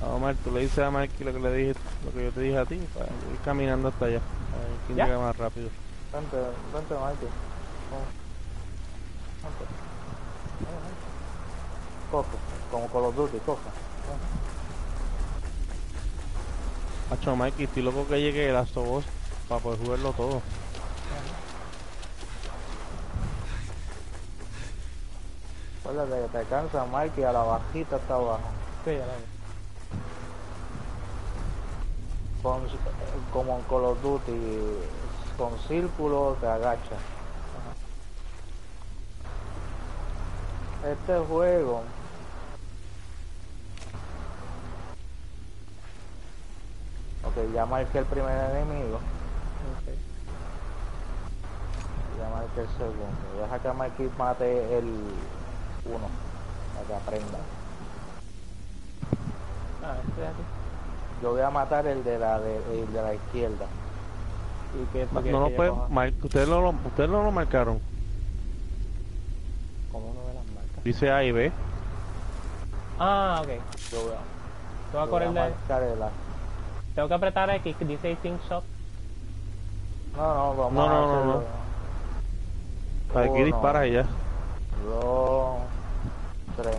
Omar, tú le dices a Mikey lo que le dije, lo que yo te dije a ti, para ir caminando hasta allá. A ver quién ¿Ya? llega más rápido. Vente, vente, Mikey. Vamos. Vente. Vamos, vente. Coge, como Call of Duty, coge. Macho, Mikey, estoy loco que llegue el Us para poder jugarlo todo. Acuérdate que te cansa Mikey a la bajita está abajo. Sí, ya la vi. Con, como en Call of Duty, con círculo te agacha. Este juego Ok, ya marqué el primer enemigo. Ok. Ya marqué el segundo. Deja que Mikey mate el uno. Para que aprenda. Ah, este aquí. Yo voy a matar el de la de, el de la izquierda. ¿Y qué No, quieres lo que yo pueden, mar- ustedes, no lo, ustedes no lo marcaron. ¿Cómo no ve las marcas? Dice A y B. Ah, ok. Yo voy a, Te voy a yo voy correr a de... marcar el A. Tengo que apretar X, que dice Sync Shot. No, no, vamos No, a no, no, hacerlo. Aquí Uno, disparas y ya. Dos, tres.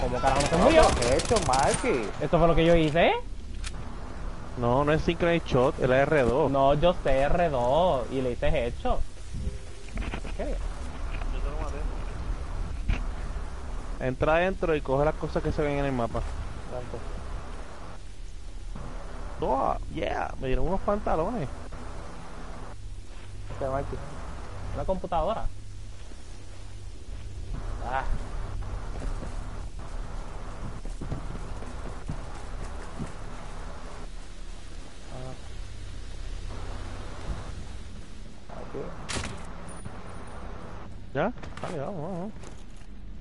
¿Cómo carajo no se murió? ¿Qué he hecho, Mikey? ¿Esto fue lo que yo hice? No, no es Synchronized Shot, es la R2. No, yo sé R2 y le hice hecho. ¿Qué? Entra adentro y coge las cosas que se ven en el mapa. Tanto. Oh, yeah, me dieron unos pantalones. Este, Mikey. Una computadora. Ah. Aquí. ¿Ya? Vale, vamos, vamos.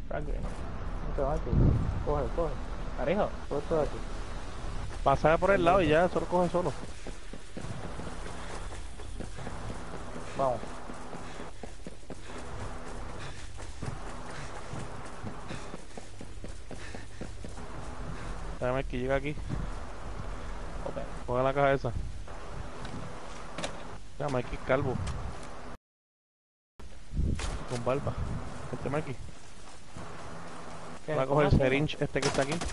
Grenade. Vente, Mikey. Coge, coge. Carijo. Coge esto de aquí. Pasar por el lado y ya, eso lo coge solo. Vamos. Déjame que llega aquí. Coge la cabeza. Ya, Mikey calvo. Con barba. Este. ¿Qué? Va a ¿Cómo coger el syringe este que está aquí. Eso.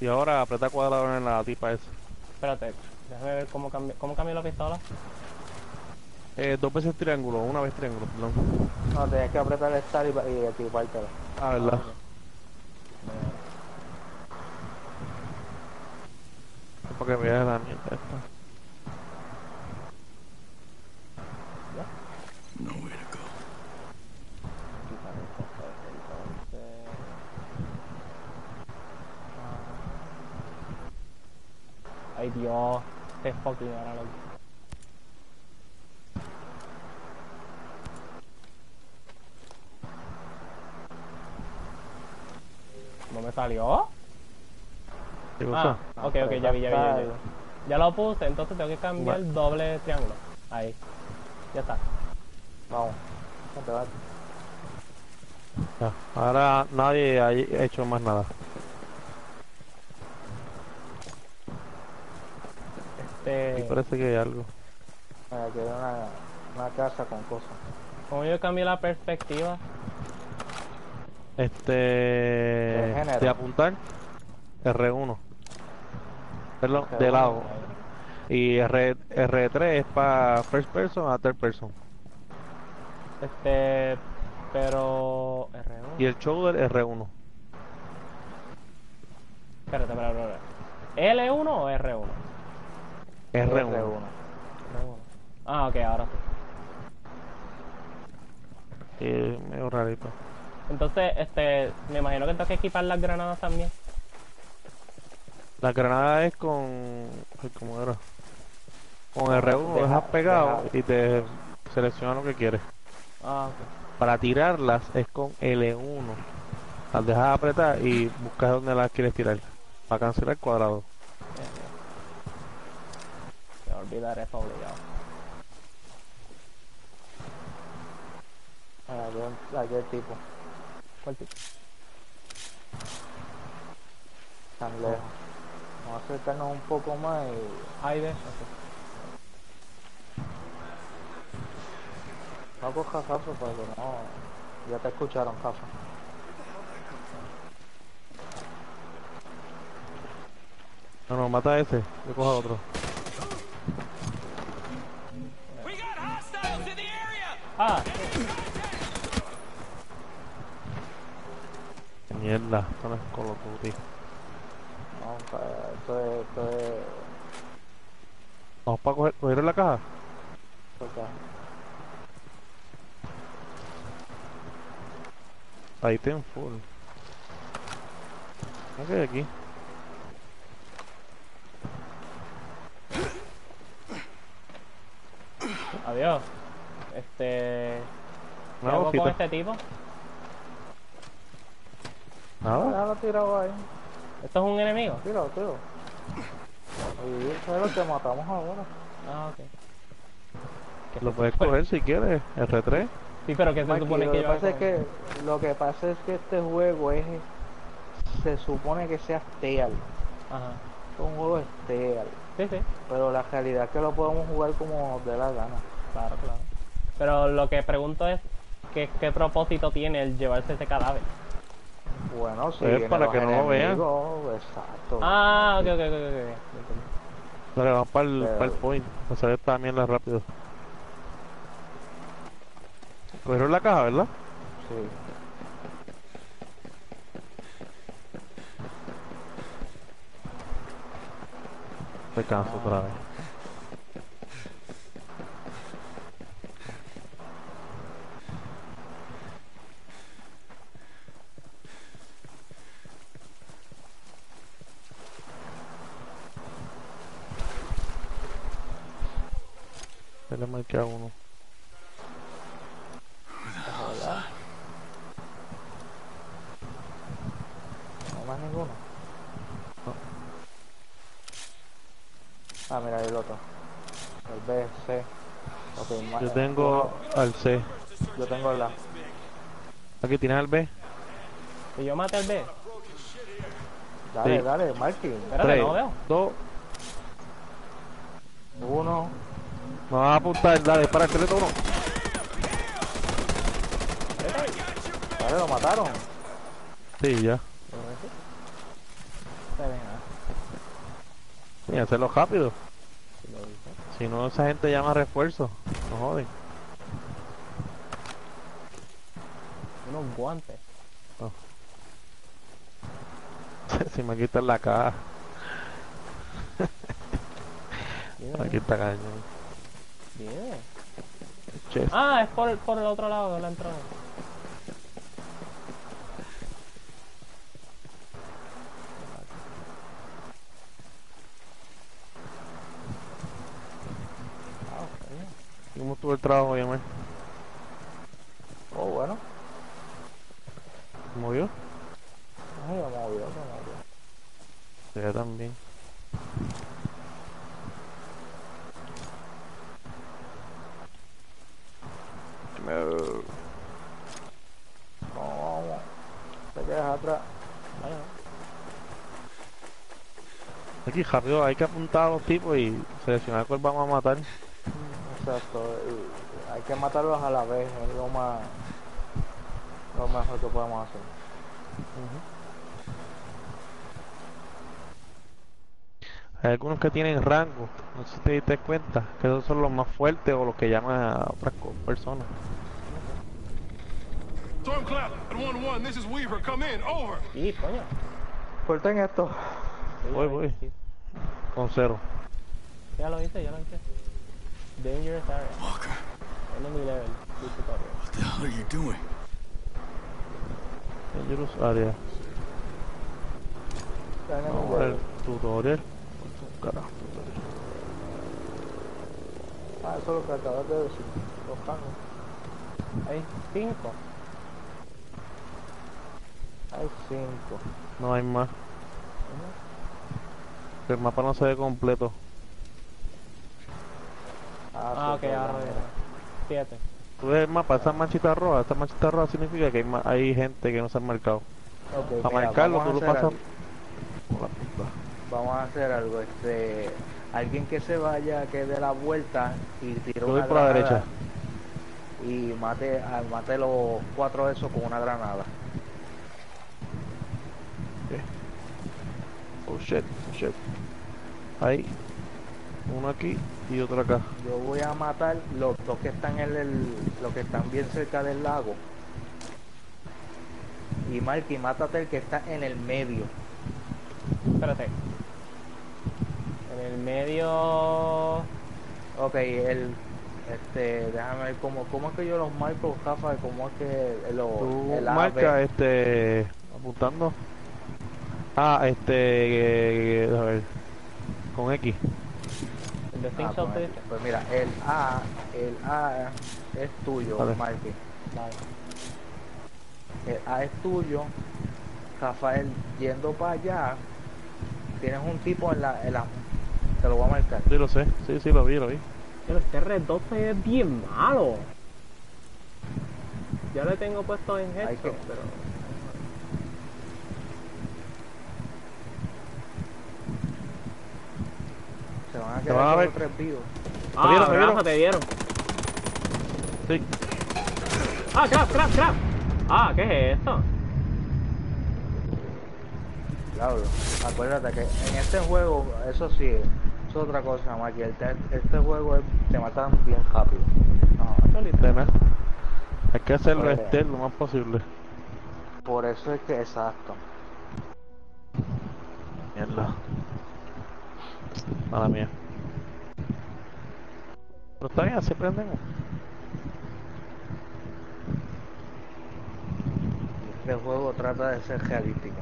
Y ahora aprieta cuadrado en la tipa esa. Espérate. Déjame ver cómo cambio, cómo cambio la pistola. Eh, dos veces triángulo, una vez triángulo, perdón. No, tienes que apretar el start y, y equipártela. Ah, verdad. Para que veas la mierda esta. Nowhere to go. Quitar esto, entonces. Ah. Ay Dios, este loco. ¿No me salió? ¿Qué Ah, ok, ok, ya vi, ya vi, ya vi. Ya lo puse, entonces tengo que cambiar el doble triángulo. Ahí. Ya está. Vamos. Vente, vente. Ya. Ahora nadie ha hecho más nada. Este, Y parece que hay algo. Mira, aquí hay una, una casa con cosas. como yo cambié la perspectiva, Este. De apuntar. R1. Perdón, Ok, de bueno. lado. Y R, R3 es para first person a third person. este, pero R1. Y el shoulder R1. Espérate, espérate, espérate. ¿L1 o R1? R1. R1. R1. Ah, ok, ahora sí. Y medio rarito. Entonces, este, me imagino que tengo que equipar las granadas también. La granada es con. ay, ¿Cómo era? Con Deja- R1 lo dejas pegado deja- y te selecciona lo que quieres. Ah, ok. Para tirarlas es con L1. Las dejas apretar y buscas dónde las quieres tirar. Para cancelar el cuadrado. Me voy a olvidar eso obligado. Aquí, aquí hay tipo. Cuartito. Tan lejos. Vamos a acercarnos un poco más y... Ahí ves. No cojas Rafa porque no... Ya te escucharon, Rafa. No, no, mata a ese. Yo cojo a otro. Ah, Mierda, esto no es Call of Duty. No, esto es... Esto es... Vamos para coger, ¿cogieron la caja? es- Ahí ten full. Ok, aquí. Adiós. Este. ¿Qué hago con este tipo? Nada. Déjalo tirado ahí. ¿Esto es un enemigo? Tíralo, tíralo. Y eso es lo que matamos ahora. Ah, ok. ¿Qué Lo puedes coger si quieres. R3. Sí, pero ¿qué se supone lo que que yo pasa es que lo que pasa es que este juego es se supone que sea stealth, con- Ajá. es un juego stealth, Sí, sí. pero la realidad es que lo podemos jugar como nos dé la gana. Claro, claro. Pero lo que pregunto es, ¿qué, qué propósito tiene el llevarse ese cadáver? Bueno, si Es para que no lo vean. Exacto. Ah, ok, ok, ok, ok. ok. Entendí. Dale, vamos para el, Pero- para el point. Para salir esta mierda rápido. Cogieron la caja, ¿verdad? Sí. Me canso otra vez. Se le marqué a uno. No más ninguno. No. Ah, mira el otro. El B, C. Ok, ma- Yo tengo al C. yo tengo el A. Aquí tienes al B. Si yo maté al B, Dale, Sí. dale, Marky. espérate, 3, no veo. 2, Uno. Me vas a apuntar, dale, para el esqueleto uno. Dale, lo mataron. Sí, ya. Ve, ah, Y hacerlo rápido. si no, esa gente llama refuerzo. No joden. Unos guantes. si me quitan la caja. Aquí está cañón. Chest. Ah, es por, por el otro lado de la entrada. ¿Cómo estuvo el trabajo hoy, amor? Oh, bueno. ¿Se movió? Ay, lo movió, lo movió. Sí, yo también. No. Vamos, vamos. Te quedas atrás. Vaya. Aquí rápido hay que apuntar a los tipos y seleccionar cuál vamos a matar. Exacto. y hay que matarlos a la vez. Es lo más... Lo mejor que podemos hacer. Hay algunos que tienen rango, no sé si te diste cuenta, que esos son los más fuertes o los que llaman a otras personas. Stormcloud, 1-1, this is Weaver. Come in, over. Y, coño. Suelten esto. Sí, Voy, voy. Con cero. Ya lo hice, ya lo hice. Dangerous area. Walker, Enemy level. Tutorial. what the hell are you doing? Dangerous area. Vamos a ver el tutorial. Carajo. Ah, eso es lo que acabas de decir. Los tangos. Hay cinco. Hay cinco. No hay más. El mapa no se ve completo. Ah, ok, sí, ahora mira. ya. Siete. tú ves el mapa, esa manchita roja, esa manchita roja significa que hay, ma- hay gente que no se ha marcado. Ok, Para mira, marcarlo, a tú lo pasas. algo. Vamos a hacer algo, este... Alguien que se vaya, que dé la vuelta y tire una por la derecha. Y mate, a- mate los cuatro de esos con una granada. Oh shit, shit. Ahí. Uno aquí y otro acá. Yo voy a matar los dos que están en el... Los que están bien cerca del lago. Y Marky, mátate el que está en el medio. Espérate. En el medio. Ok, el... Este, déjame ver cómo, cómo es que yo los marco, Rafa, cómo es que lo, Tú el marca este. apuntando. Ah, este. eh, a ver. Con X. El de Ah, pues, dice. pues mira, el A, el A es tuyo. Vale. El A es tuyo. Rafael, yendo para allá, tienes un tipo en la, en la... Te lo voy a marcar. Sí, lo sé. Sí, sí, lo vi, lo vi. Pero este Red 12 es bien malo. Ya le tengo puesto en headshot, que- pero. Se van a Te quedar van a con ver. tres vivos. Ah, vieron, me vieron? Te vieron. Sí. Ah, crap, crap, crap. Ah, ¿qué es esto? Diablo. Acuérdate que en este juego, eso sí, es otra cosa, Maki. Este, este juego es, te matan bien rápido. De nada. Hay que hacerlo Pues- este lo más posible. Por eso es que, exacto. Mierda. Mala mía. Pero está bien, así aprendemos. Este juego trata de ser realístico.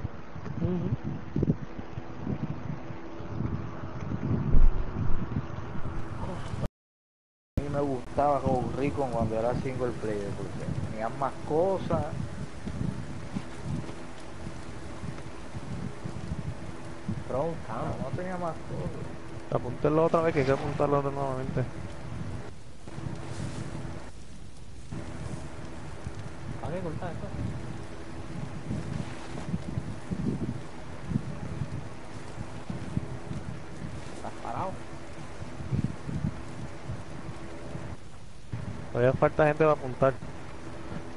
A mí me gustaba Road Recon cuando era single player porque tenías más cosas. Un No, tenía más cosas. Apúntenlo otra vez, que hay que apuntarlo nuevamente. ¿Para qué cortar esto? ¿Estás parado? Todavía falta gente para apuntar.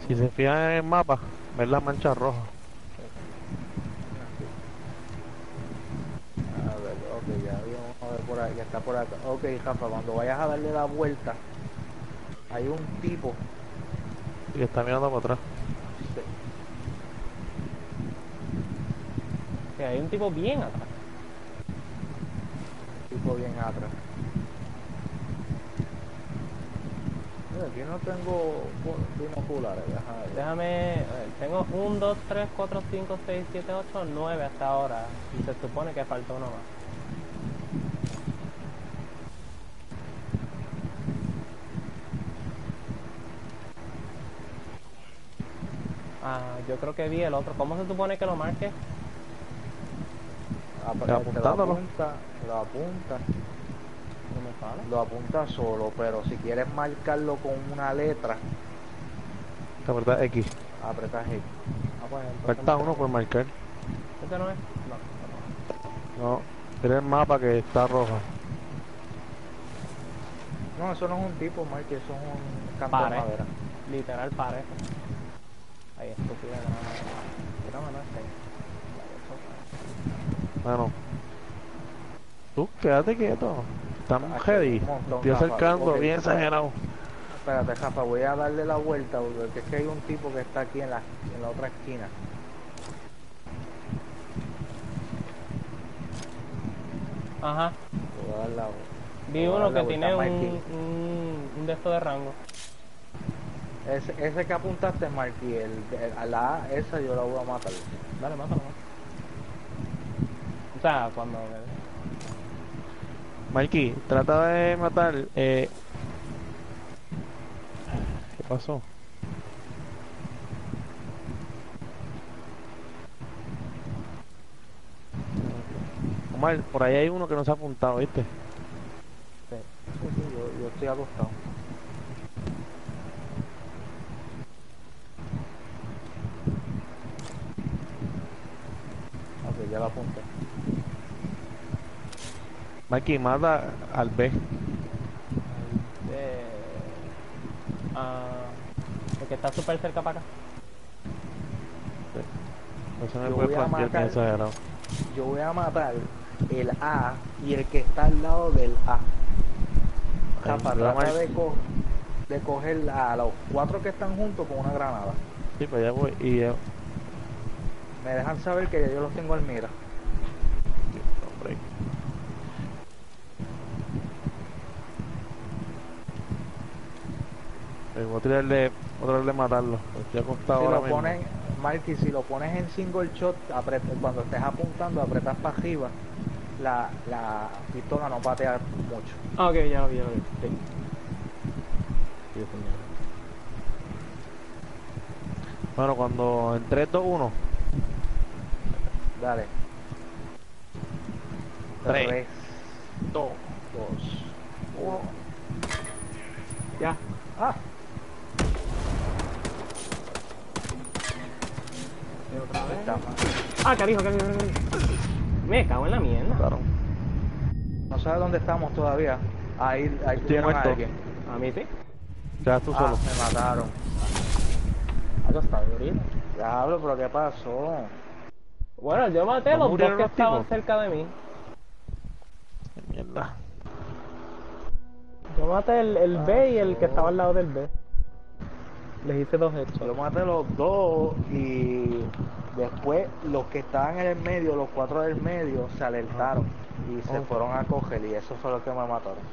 Si se fijan en el mapa, ven la mancha roja. A ver, ok, ya había uno de por ahí, ya está por acá. Ok, Rafa, cuando vayas a darle la vuelta, hay un tipo. Y está mirando para atrás. Que hay un tipo bien atrás. tipo bien atrás. Mira, aquí no tengo binoculares, déjame. Déjame, ver, tengo 1, 2, 3, 4, 5, 6, 7, 8, 9 hasta ahora. Y se supone que falta uno más. Ah, yo creo que vi el otro. ¿Cómo se supone que lo marque? Ah, apuntándolo. Lo apunta, lo apunta, No me sale. lo apunta solo, pero si quieres marcarlo con una letra, verdad, X. apretas X. Ah, pues, entonces Falta no- uno por marcar. ¿Este no es? No, No, mira el mapa que está rojo. No, eso no es un tipo, Mike, eso es un Pare. de madera. Literal parece. Ay, estúpida. No, no, no, no. Mano. Tú, quédate quieto. Estamos Ah, montón, Estoy acercando, bien exagerado. Espérate, Rafa, voy a darle la vuelta porque es que hay un tipo que está aquí en la, en la otra esquina. Ajá. Voy a dar la Vi voy a uno dar la que vuelta, tiene un, un, un de estos de rango. Ese, ese que apuntaste, Marky, el, el- a la A, esa yo la voy a matar. Dale, mátalo. O sea, cuando... Mikey, trata de matar. Eh... ¿Qué pasó? Omar, por ahí hay uno que no se ha apuntado, ¿viste? Sí, sí, sí, yo, yo estoy acostado. Lo apunté. Mikey, mata al B. Eh, ah, el que está súper cerca para acá. Eso me Yo puede voy a matar- exagerado. Yo voy a matar el A y el que está al lado del A. Rafa, yo voy a trata mar- de, co- de coger la- a los cuatro que están juntos con una granada. Sí, pues ya voy. Y Me dejan saber que ya yo los tengo al mira. hombre. Eh, voy a tirarle, voy a tratar de matarlo. porque Estoy acostado Si ahora lo mismo. pones, Marky, si lo pones en single shot, aprieta- cuando estés apuntando, apretas para arriba, la, la pistola no patea mucho. Ah, ok, ya lo vi, ya lo vi. Sí. Bueno, cuando en 3, 2, 1. Dale. Tres. Tres, 2. dos, uno. Ya. Ah, Otra vez. Ah, carijo, carijo, carijo. Me cago en la mierda. Claro. No sabes dónde estamos todavía. Ahí, ahí Estoy a muerto. alguien. A mí sí. Quedas tú Ah, solo. me mataron. Algo está ahorita. Diablo, pero ¿qué pasó? Bueno, yo maté a ¿No los dos que los estaban tipos? cerca de mí. Mierda. Yo maté el, el B y el que estaba al lado del B. Les hice dos hechos. Yo maté los dos y después los que estaban en el medio, los cuatro del medio, se alertaron y se Ok. fueron a coger y eso fue lo que me mataron.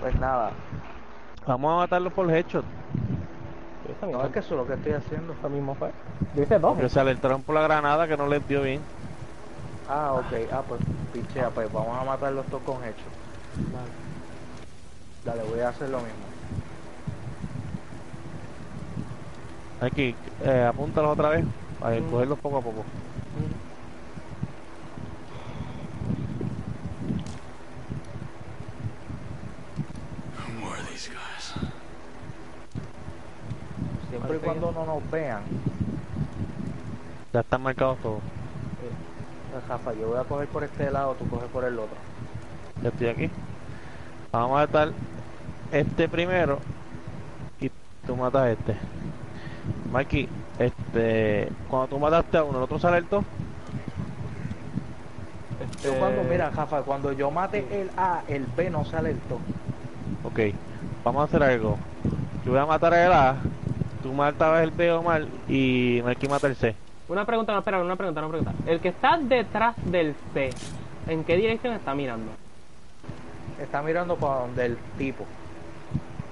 Pues nada, Vamos a matarlo por headshot. Eso no es que eso es lo que estoy haciendo. eso mismo fue. Yo hice dos. Porque se alertaron por la granada que no les dio bien. Ah, ok, ah, pues pichea, pues vamos a matarlos todos con hechos. Dale, voy a hacer lo mismo. Aquí, eh, apúntalos otra vez. Para Mm. cogerlos poco a poco. Siempre y cuando no nos vean, Ya están marcados todos. eh, Rafa, yo voy a coger por este lado, tú coges por el otro. Ya estoy aquí. Vamos a matar este primero. Y tú matas a este. Mikey, este. Cuando tú mataste a uno, el otro se alertó. Yo Este, cuando, mira, Rafa, cuando yo mate el A, el B no se alertó. Ok, vamos a hacer algo. Yo voy a matar a el A. Tú matabas el B o mal. Y Mikey mata el C. Una pregunta, no, espera, una pregunta, una pregunta. El que está detrás del C, ¿en qué dirección está mirando? Está mirando para donde el tipo.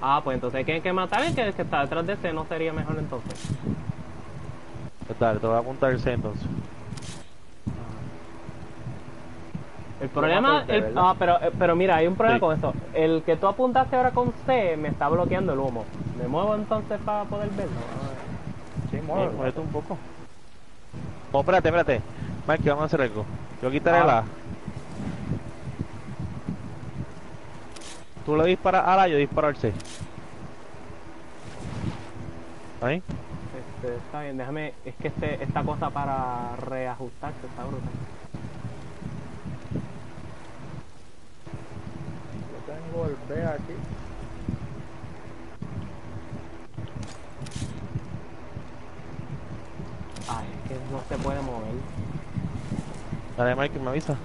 Ah, pues entonces hay que, que matar el que, el que está detrás de C, ¿no sería mejor entonces? Dale, te voy a apuntar el C entonces. El problema, el ¿verdad? ah, pero, eh, pero mira, hay un problema Sí. con eso. El que tú apuntaste ahora con C me está bloqueando el humo. ¿Me muevo entonces para poder verlo? Sí, Sí, muévelo. muévete un poco. Oh, espérate, espérate. Mikey, vamos a hacer algo. Yo quitaré Ah. A. Tú le disparas A, yo disparo al C. ¿Ahí? Este, está bien, déjame, es que este, esta cosa para reajustarse está brutal. B aquí. Ay, es que no se puede mover. Dale, Mikey, me avisa.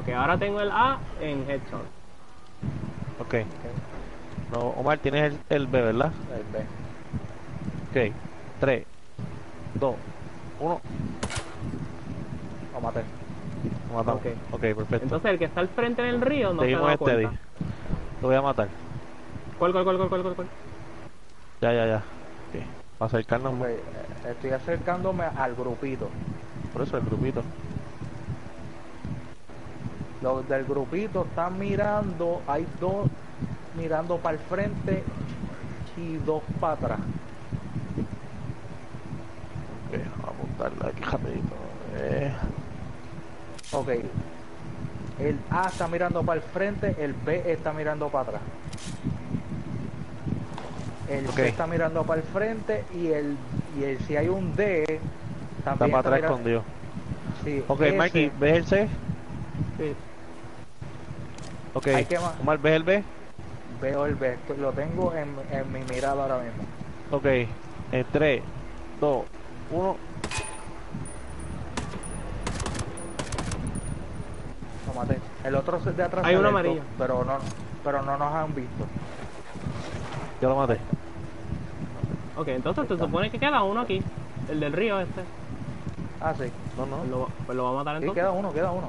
Ok, ahora tengo el A en headshot. Ok. No, Omar, tienes el, el B, ¿verdad? El B. Ok. 3, 2, 1. Lo maté. Lo matamos. Ok. Ok, perfecto. Entonces el que está al frente en el río no se ha Seguimos dado este cuenta. Lo voy a matar. ¿Cuál, cuál, cuál, cuál, cuál, cuál, cuál? Ya, ya, ya. Ok. Para acercarnos Ok, más. eh, Estoy acercándome al grupito. Por eso el grupito. Los del grupito están mirando, hay dos mirando para el frente y dos para atrás. Ok, vamos a apuntarla aquí rapidito. Eh, Ok. El A está mirando para el frente, el B está mirando para atrás. El Ok. C está mirando para el frente y el, y el si hay un D Está También para atrás mira- escondido. Sí, Ok, ese, Mikey, ¿ves el C? Sí. Ok. Omar, ¿ves el B? Veo el B, lo tengo en, en mi mirada ahora mismo. Ok. En 3, 2, 1. Maté. El otro es de atrás. Hay uno amarillo. Pero no, pero no nos han visto. Yo lo maté. Ok, entonces se supone que queda uno aquí. El del río este. Ah, sí. No, no. Pues lo, pues lo va a matar Sí, entonces. queda uno, queda uno.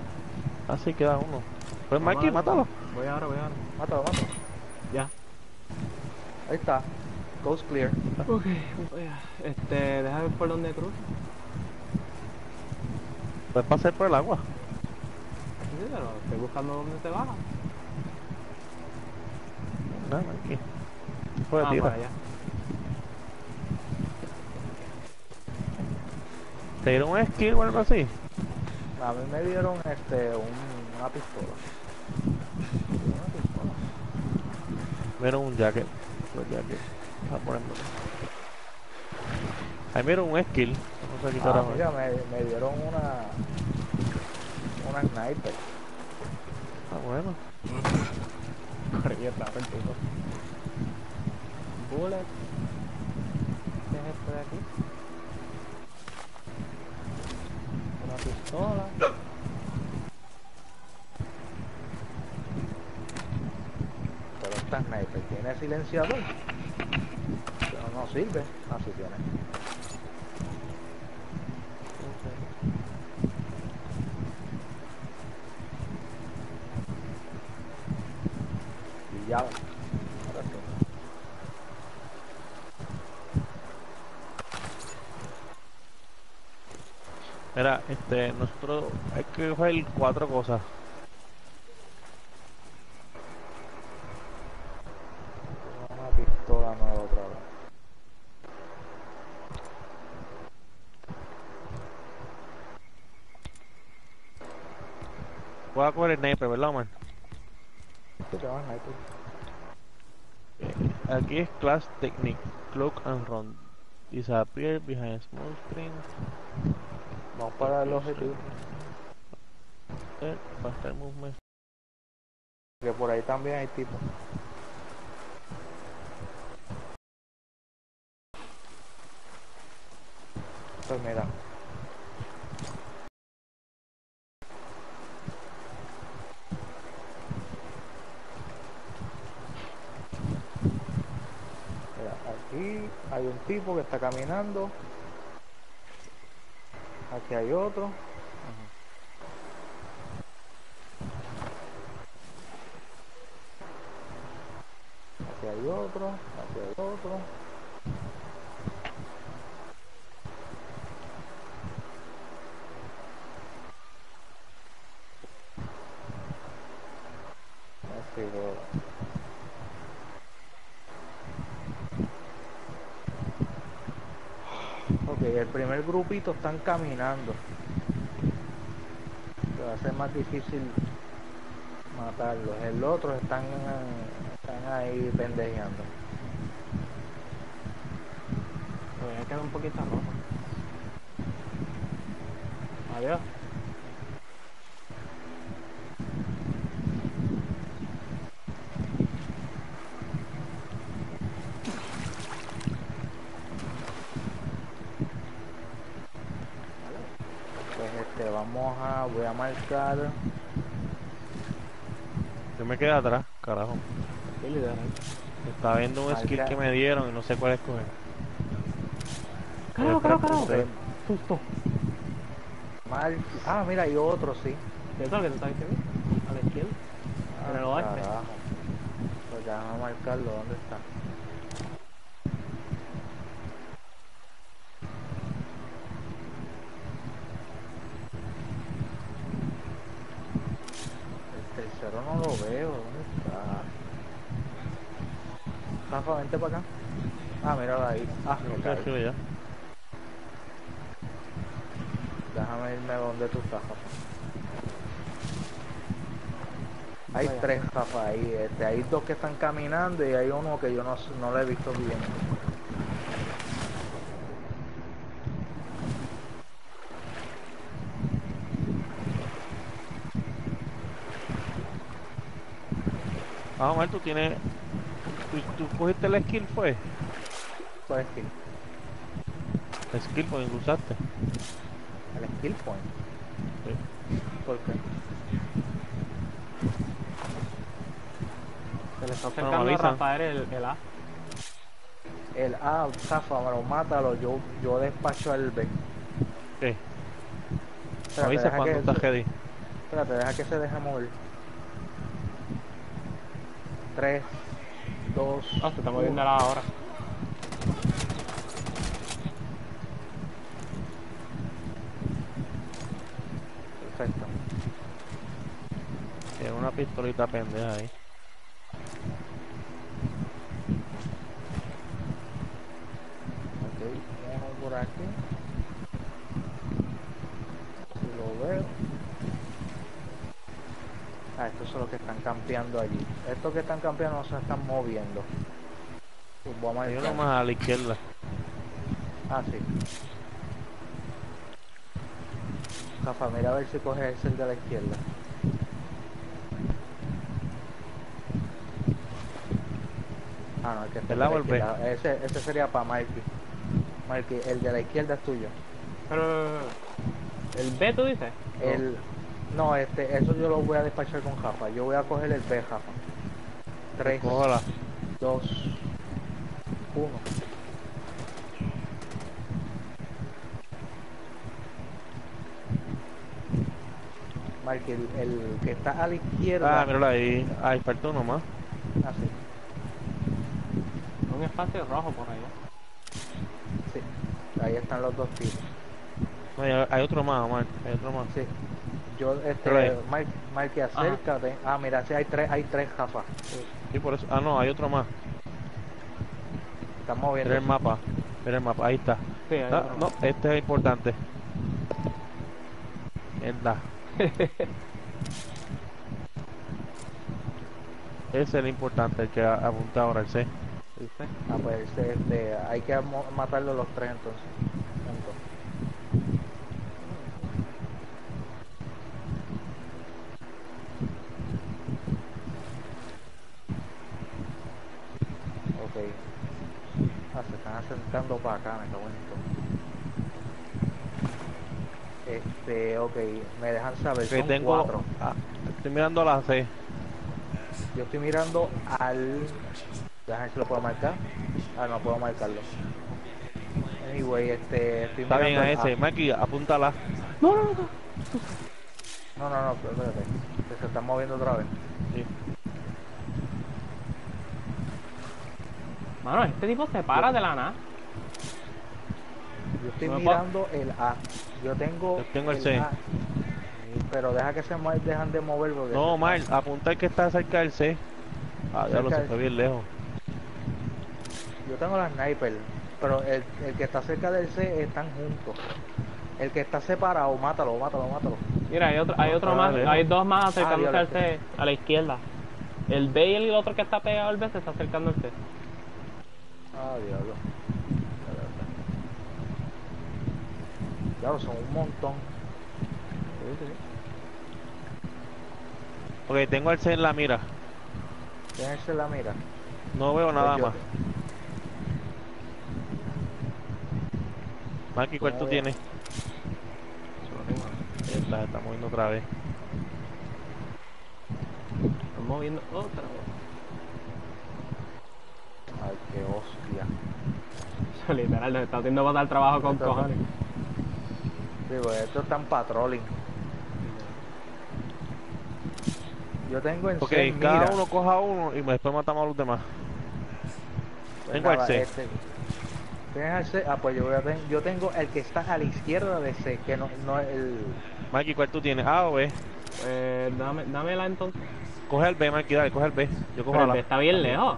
Así queda uno. Pues Vamos Mikey, mátalo. Voy ahora, voy ahora. Mátalo, mátalo. Ya. Ahí está. Coast clear. Ok, voy a- este, deja ver por dónde cruzo. Puedes pasar por el agua. Sí, pero estoy buscando dónde se baja. No, Mikey. Pues ah, tira. por allá. ¿Te dieron un skill o algo así? A mí me dieron este un- una pistola. Una pistola. Me dieron un jacket. Un jacket. Voy a ponerlo. Ahí me dieron un skill. No sé qué Ah, mira, me, me dieron una una sniper. Ah, bueno. Está, el tipo. Bullet. ¿Qué es esto de aquí? Una pistola. Pero esta sniper tiene silenciador. Pero no sirve. Así tiene. Sí. Mira, este, nosotros hay que coger cuatro cosas. Una pistola nueva otra vez. Voy a coger el sniper, ¿verdad, man? ¿Qué te llaman sniper? Es Class Technique, Cloak and Run. Disappear behind small screen. Vamos para el objetivo. Eh, Faster movement. Que por ahí también hay tipos. Pues. Mira, aquí hay un tipo que está caminando. Aquí hay otro. Aquí hay otro, aquí hay otro. Así lo- Ok, el primer grupito están caminando. Va a ser más difícil matarlos. El otro están, están ahí pendejeando. Todavía queda un poquito rojo. Adiós. Este, vamos a, voy a marcar. Yo me quedé atrás, carajo. Sí, literal. Estaba viendo un skill Marca. que me dieron y no sé cuál escoger. Carajo, carajo, carajo. Susto. Mar- ah, mira, hay otro, sí. ¿Qué es lo que te estás diciendo? A la izquierda. En el Ah, oeste. carajo. Pues ya vamos a marcarlo, ¿dónde está? este para acá? Ah, míralo ahí. Ah, me. Ya. Déjame irme donde tú estás, Jafa. Hay tres Jafa ahí. Este, hay dos que están caminando y hay uno que yo no, no lo he visto bien. Ah, Omar, tú tienes ¿Tú, tú cogiste el skill, fue? ¿Cuál es skill? El skill point que usaste. El skill point. ¿Por qué? Se le está acercando a avisan. Rafael el, el A. El A, záfamelo, mátalo, yo, yo despacho al B. ¿Qué? Me Espérate, avisas deja cuando que, estás ready. espérate, deja que se deje mover. 3, Ah, se está moviendo la ahora. Perfecto. Tiene una pistolita pendeja ahí. Ok, vamos por aquí. Si lo veo. Ah, estos son los que están campeando allí. Estos que están campeando no se están moviendo. Pues vamos a Hay uno más a la izquierda. Ah, sí. Rafa, mira a ver si coge ese el de la izquierda. Ah, no, el que está ¿El de A la o el B? izquierda. Ese, ese sería para Mikey. Mikey, el de la izquierda es tuyo. Pero. ¿El B tú dices? El... No, este, eso yo lo voy a despachar con Rafa. Yo voy a coger el B, Rafa. 3, Cójala. 2, 1. Mikey, el, el que está a la izquierda. Ah, mírala ahí. Ay, falta uno más. Ah, sí. Un espacio rojo por ahí. Sí. Ahí están los dos tiros. No, hay, hay otro más, Omar. Hay otro más. Sí. Yo, este, Mike, Mikey, acércate. Ah, mira, sí, hay tres, hay tres, Rafa. Sí, por eso. Ah, no, hay otro más. Están Mira moviendo. el mapa. Mira el mapa. Ahí está. Sí, Ah, no, este es importante. Mierda. Ese es el importante, el que apunta ahora, el C. Ah, pues este, hay que matarlo los tres entonces. Juntos. Ok. Se están acercando para acá, me cago en. Este, ok, me dejan saber, Que son tengo. cuatro. ah, estoy mirando a la C. Yo estoy mirando al... Déjame si lo puedo marcar. Ah, no puedo marcarlo. Anyway, este... Estoy Está bien a ese. Mikey, apúntala. No, no, no. No, no, no, espérate. Que se están moviendo otra vez. Sí. Mano, este tipo se para de la nada. Yo estoy No, pa- mirando el A. Yo tengo... Yo tengo el C. A. Pero deja que se mue- dejan de mover porque... No, Omar, apunta el que está cerca del C. Ah, ya lo se fue bien lejos. Yo tengo la sniper. Pero el, el que está cerca del C están juntos. El que está separado, mátalo, mátalo, mátalo. Mira, hay otro, hay otro está más, lejos. hay dos más acercándose Ah, al diablo. C, a la izquierda. El B y el otro que está pegado al B se está acercando al C. Ah, diablo. Claro, son un montón. Ok, tengo el C en la mira. Déjense la mira. No veo nada Pues yo- más. Mikey, ¿cuál ¿Cómo tú tienes? Está, se está moviendo otra vez. Están moviendo otra vez. Ay, qué Literal, nos está haciendo pasar trabajo con Esto- cojones. Sí, pues esto está en patrolling. Yo tengo en Ok, C, cada mira. uno coja uno y después matamos a los demás. Pues tengo el nada, C. este, ¿Tienes el C? Ah, pues yo, voy a ten- yo tengo el que está a la izquierda de C, que no, no es el... Mikey, ¿cuál tú tienes? A o B. Eh, dame, dámela entonces. Coge el B, Mikey, dale, coge el B. Yo cojo Pero el la B está bien lejos.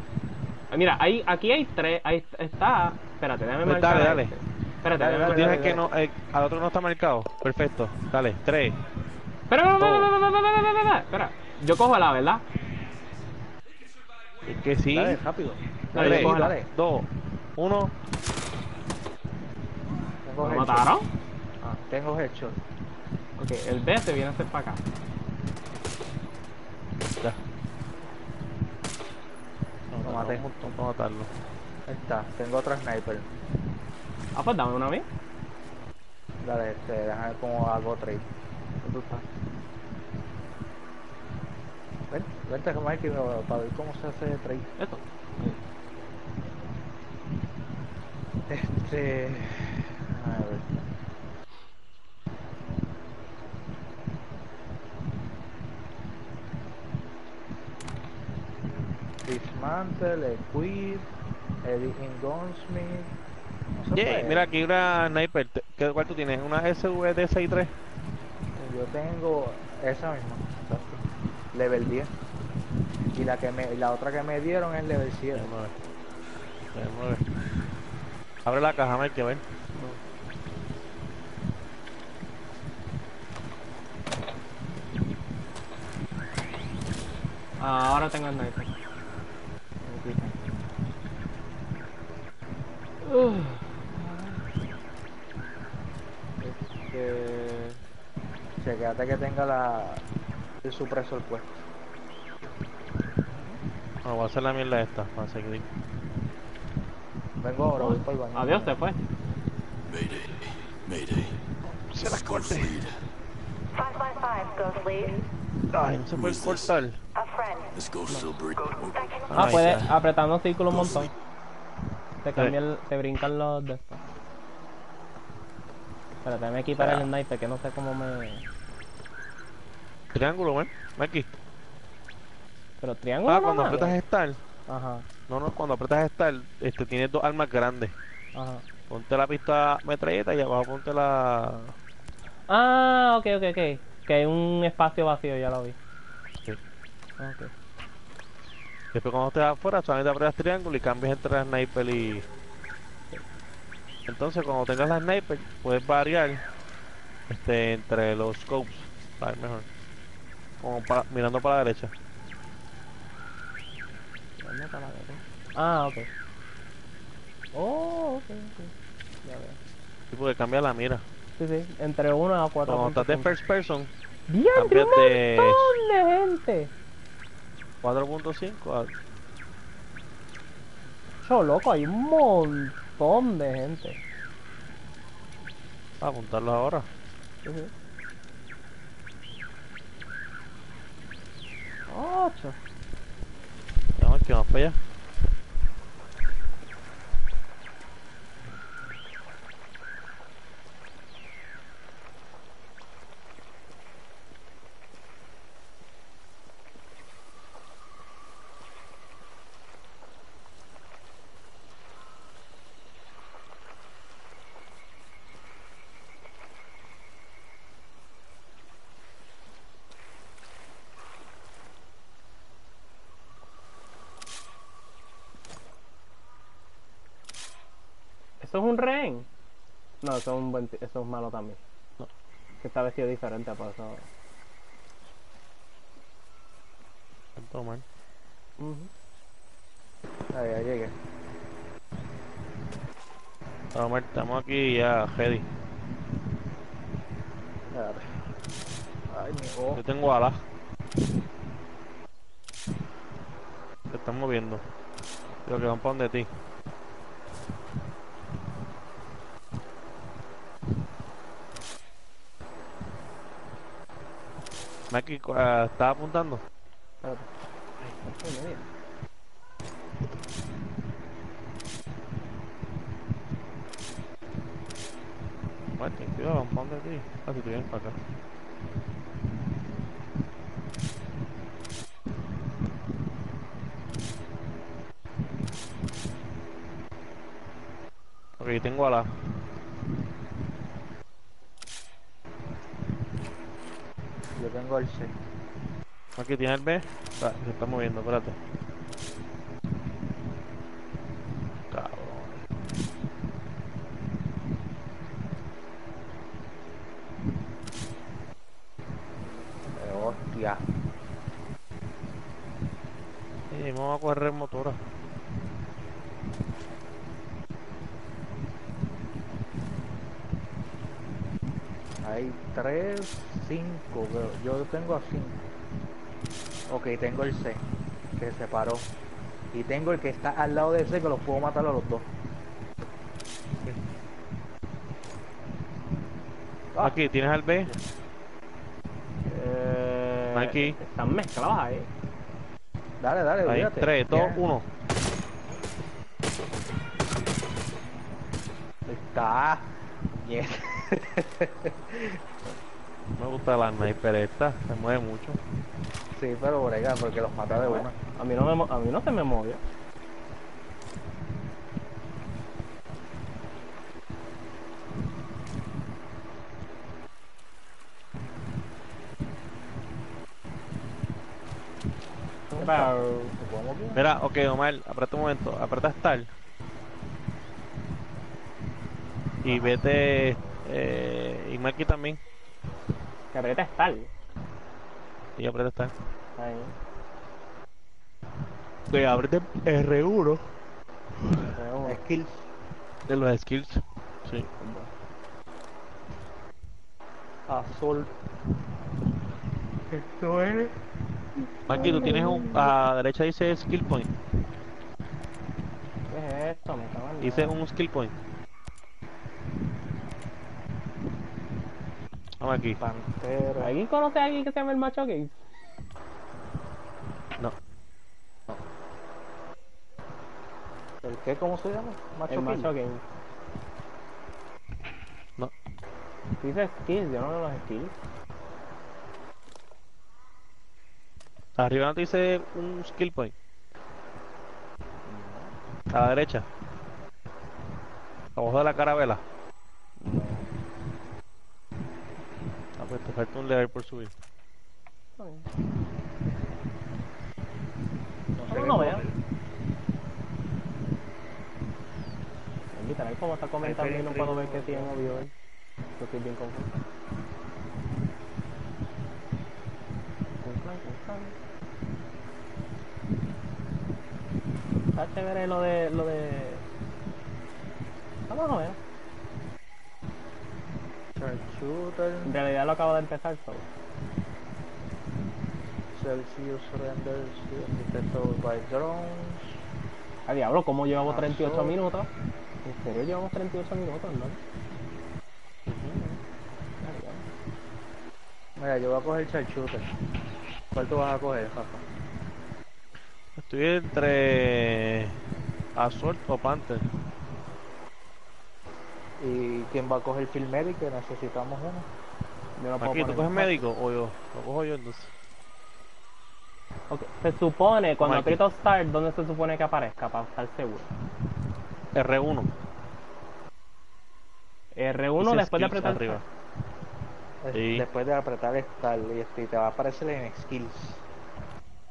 Ah, Mira, ahí, aquí hay tres, ahí está, espérate, déjame. Pues dale, dale. Este. Espérate, dale, dale, dale, este. que no, eh, al otro no está marcado. Perfecto. Dale, tres. Espera, espera, espera, Yo cojo la, ¿verdad? Es que sí. Rápido. Dale, dale. Dos, uno. Tengo ¿Lo mataron? Ah, tengo headshot. Ok, el de este viene a ser para acá. Ya. No, no, no. No, no, matarlo. Ahí está, tengo otro sniper. Ah, pues dame una a mí. Dale, este, déjame como hago trade. ¿Dónde estás? Ven, vente con Mikey para para ver cómo se hace trade. Esto. Este. A ver. Dismantle, equip, editing gunsmith. No se Yay, puede. mira aquí una sniper. ¿Qué, ¿Cuál tú tienes? ¿Una SVD 63? Yo tengo esa misma, exacto. Level 10. Y la que me, la otra que me dieron es level 7. Déjame ver. Déjame ver. Abre la caja, hay que ver. Ah, ahora tengo el sniper. Uf. Este. Chequéate que tenga la, el supresor puesto. Bueno, voy a hacer la mierda esta para seguir. Vengo ahora, voy por el baño. Adiós, se fue. Mayday. Mayday. Se las corte. Lead. 555, Ghost Lead. Ay, no se puede cortar. Ah, puede apretando círculo un montón. Te cambia el, te brincan los de estos. Espérate, me equipar el sniper que no sé cómo me. Triángulo, ven. Ven aquí. Pero triángulo. Ah, no cuando apretas Start. Ajá, No, no, cuando apretas Start, este, tienes dos armas grandes. ajá. Ponte la pista metralleta y abajo ponte la... Ah, ok, ok, ok. Que hay un espacio vacío, ya lo vi. Sí. Ok. Después cuando estés afuera, solamente apretas triángulo y cambias entre la sniper y... Entonces cuando tengas la sniper, puedes variar este, entre los scopes. Para ver mejor. Como pa- mirando para la derecha. ¿Dónde está la derecha? Ah, ok. Oh, ok, ok. Ya veo. Y puedes cambiar la mira. Sí, sí, entre 1 a 4. Cuando estás de first person, ¡Diantre, un montón de gente! 4.5 a... Yo, loco, hay un montón de gente. a apuntarlos ahora. Sí, sí. Ocho. Vamos que vamos para allá. ¿Eso es un rehén? No, eso es un buen eso es malo también. No. Que está vestido diferente, por eso. Toma. Ujú. Ahí, ya llegué. Vamos, estamos aquí ya. Espérate. Ay, mi ojo. Yo tengo alas. Se están moviendo. Creo que van para donde ti. Maki, ah, ¿estás apuntando? Espérate. Ay, ocho y media. Bueno, ten cuidado, donde ti. Ah, si tú vienes para acá. Ok, tengo alas. Yo Aquí tiene el B. Se está moviendo, espérate. Cabrón. Eh, hostia. Eh, vamos a correr motora. Hay 3, 5, creo. Yo tengo a 5. Ok, tengo el que está al lado de ese que los puedo matar a los dos. Ah, Aquí, ¿tienes al B? Eh, Aquí. Están mezclados ahí. Dale, dale, Ahí, olvídate. 3, 2, Tienes- 1. Está. Yes. Me gusta la sniper esta, se mueve mucho. Sí, pero brega, porque los mata de una. A mí no, me, mo- a mí no se me movió. Mira, ok, Omar, aprieta un momento, aprieta Start. Y vete. Eh, y Mikey también. que aprieta estar. Y aprieta Start. Ahí. Que apriete R1 Seguro. Skills. de los skills. Sí. Azul. Esto es. Mikey, tú tienes un. A la derecha dice skill point. ¿Qué es esto? Me Dice un skill point. Vamos aquí. Pantera. ¿Alguien conoce a alguien que se llama el Macho Games? No. ¿El qué? ¿Cómo se llama? Macho el Kill. Macho Games. No. Dice skills, yo no veo los skills. Arriba no te dice un skill point. A la derecha. Abajo de la carabela. Pues te falta un level por subir. No No, qué no veo. Literal, como está comentando y no puedo ver que tiene obvio él. Yo estoy bien confuso. Está chévere lo de... lo de... Vamos a ver. En realidad lo acabo de empezar solo. Celsius renders detected by drones. A diablo, ¿cómo llevamos Ah, 38 so- minutos? ¿En serio llevamos 38 minutos, no? Mira, yo voy a coger Sharpshooter. ¿Cuál tú vas a coger, Rafa? Estoy entre Assault o Panther. ¿Y quién va a coger Medic? Que necesitamos uno. Yo no puedo Aquí, ¿tú coges médico o yo? Lo cojo yo entonces. Ok, Se supone, cuando Mikey. aprieto Start, ¿dónde se supone que aparezca? Para estar seguro. R1. R1 Dice después de apretar arriba. Sí. Después de apretar Start y este, te va a aparecer en Skills.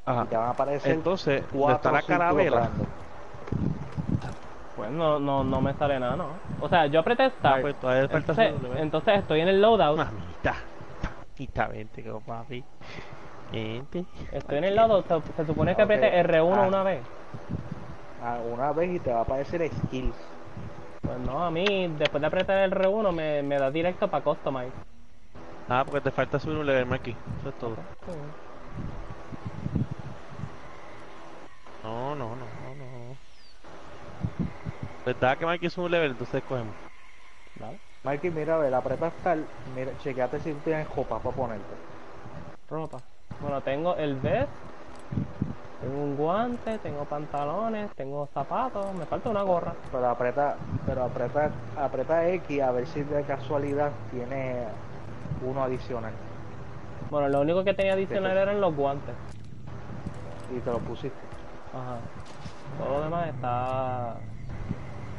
Ajá. Y te van a aparecer Entonces, ¿dónde cuatro está la carabela? Pues no, no, no me sale nada, ¿no? O sea, yo apreté Ah, Start. pues entonces, entonces estoy en el loadout. Mamita. Mamita, vente, que papi. Vente. Estoy en el loadout. Se, se supone que Ok. apriete R1 Ah. una vez. Ah, una vez y te va a aparecer Skills. Pues no, a mí, después de apretar el R1, me, me da directo para Customize. Ah, porque te falta subir un level, Mikey. Eso es todo. No, no, no. ¿Verdad que Mikey sube un level? Entonces cogemos. Dale. Mikey, mira, a ver, aprieta Start. Mira, chequeate si tú tienes copa para ponerte. Ropa. Bueno, tengo el vest, tengo un guante, tengo pantalones, tengo zapatos, me falta una gorra. Pero aprieta, pero aprieta, aprieta X a ver si de casualidad tiene uno adicional. Bueno, lo único que tenía adicional eran los guantes. Y te lo pusiste. Ajá. Todo lo demás está...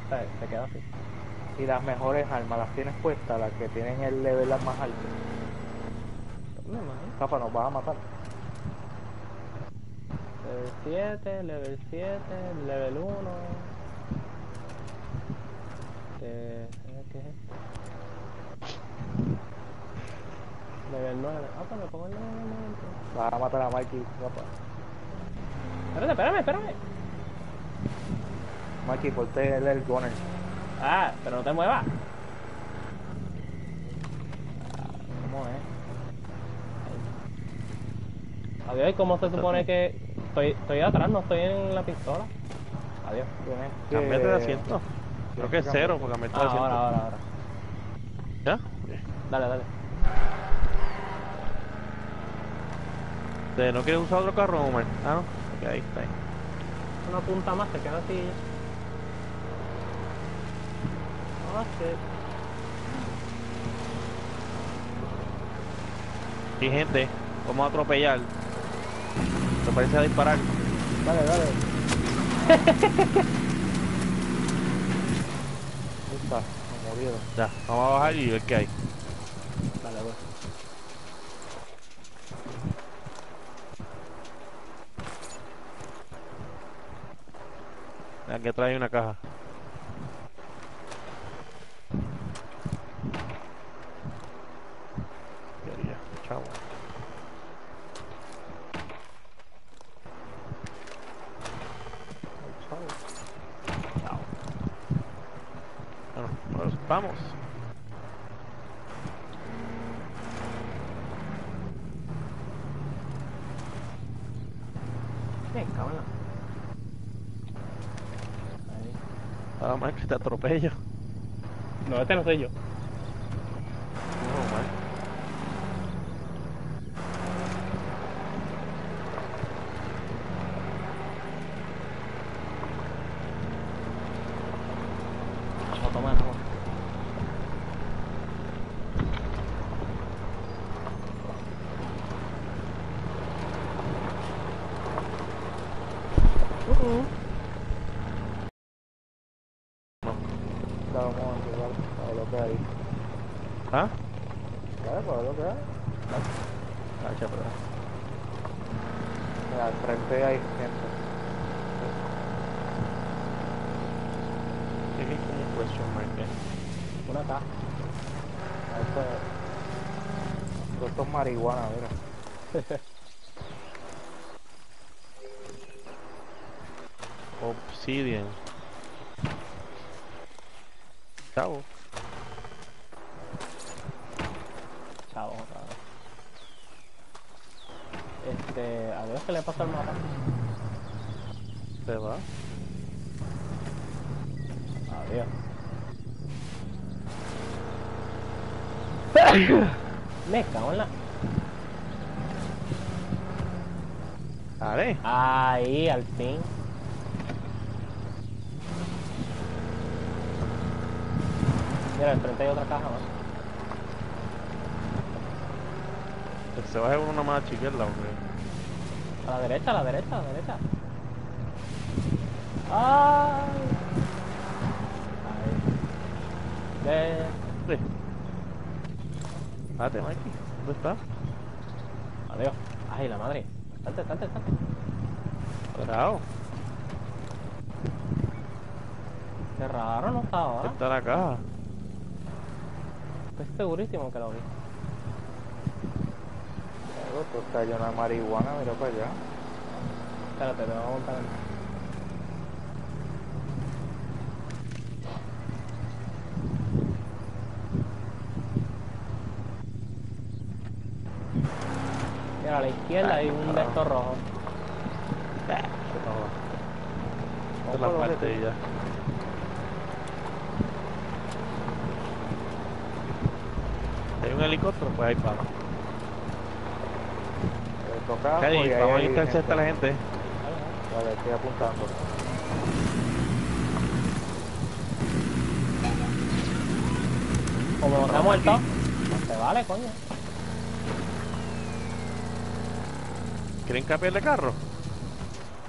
Se, se queda así. Y las mejores armas las tienes puestas, las que tienen el level más alto. Rafa, nos vas a matar. Level 7, level 7, level 1. Eh, ¿Qué es esto? Level 9. Ah, pues me pongo el level 9. entonces. Vas a matar a Mikey, Rafa. Espérate, espérame, espérame. Mikey, ponte el, el gunner. Ah, pero no te muevas. ¿Cómo es? Adiós, ¿y cómo se supone que, estoy, estoy atrás, no estoy en la pistola. Adiós. Que... Cámbiate de asiento. Creo que es cero, porque cambiaste de Ah, asiento. ahora, ahora, ahora. ¿Ya? Dale, dale. ¿Te- ¿No quieres usar otro carro, Omar? Ah, no. Ok, ahí está. ahí. Una punta más, te queda así. Shit. Sí, gente, vamos a atropellar. ¿Te parece a disparar? Dale, dale. Listo, me murieron. Ya, vamos a bajar y ver qué hay. Dale, pues. Aquí trae una caja. Al fin. Mira, al frente hay otra caja más. Se va a una más chiquita, hombre. A la derecha, a la derecha, a la derecha. ¡Ay! Sí. Date, Mikey. ¿Dónde está? Adiós. Ay, la madre. Salte, salte, salte. Chao. Qué raro, no estaba ahora. Está la caja. Estoy segurísimo que lo vi. Luego, Esto está lleno de marihuana, mira para allá. Espérate, te voy a montar. Mira, a la izquierda hay un de estos rojos. Esta ya. Si hay un helicóptero, pues hay Ok, ahí vamos a interceptar a la gente. Vale, estoy apuntando. Como está muerto, te vale, coño. ¿Quieren cambiar de carro?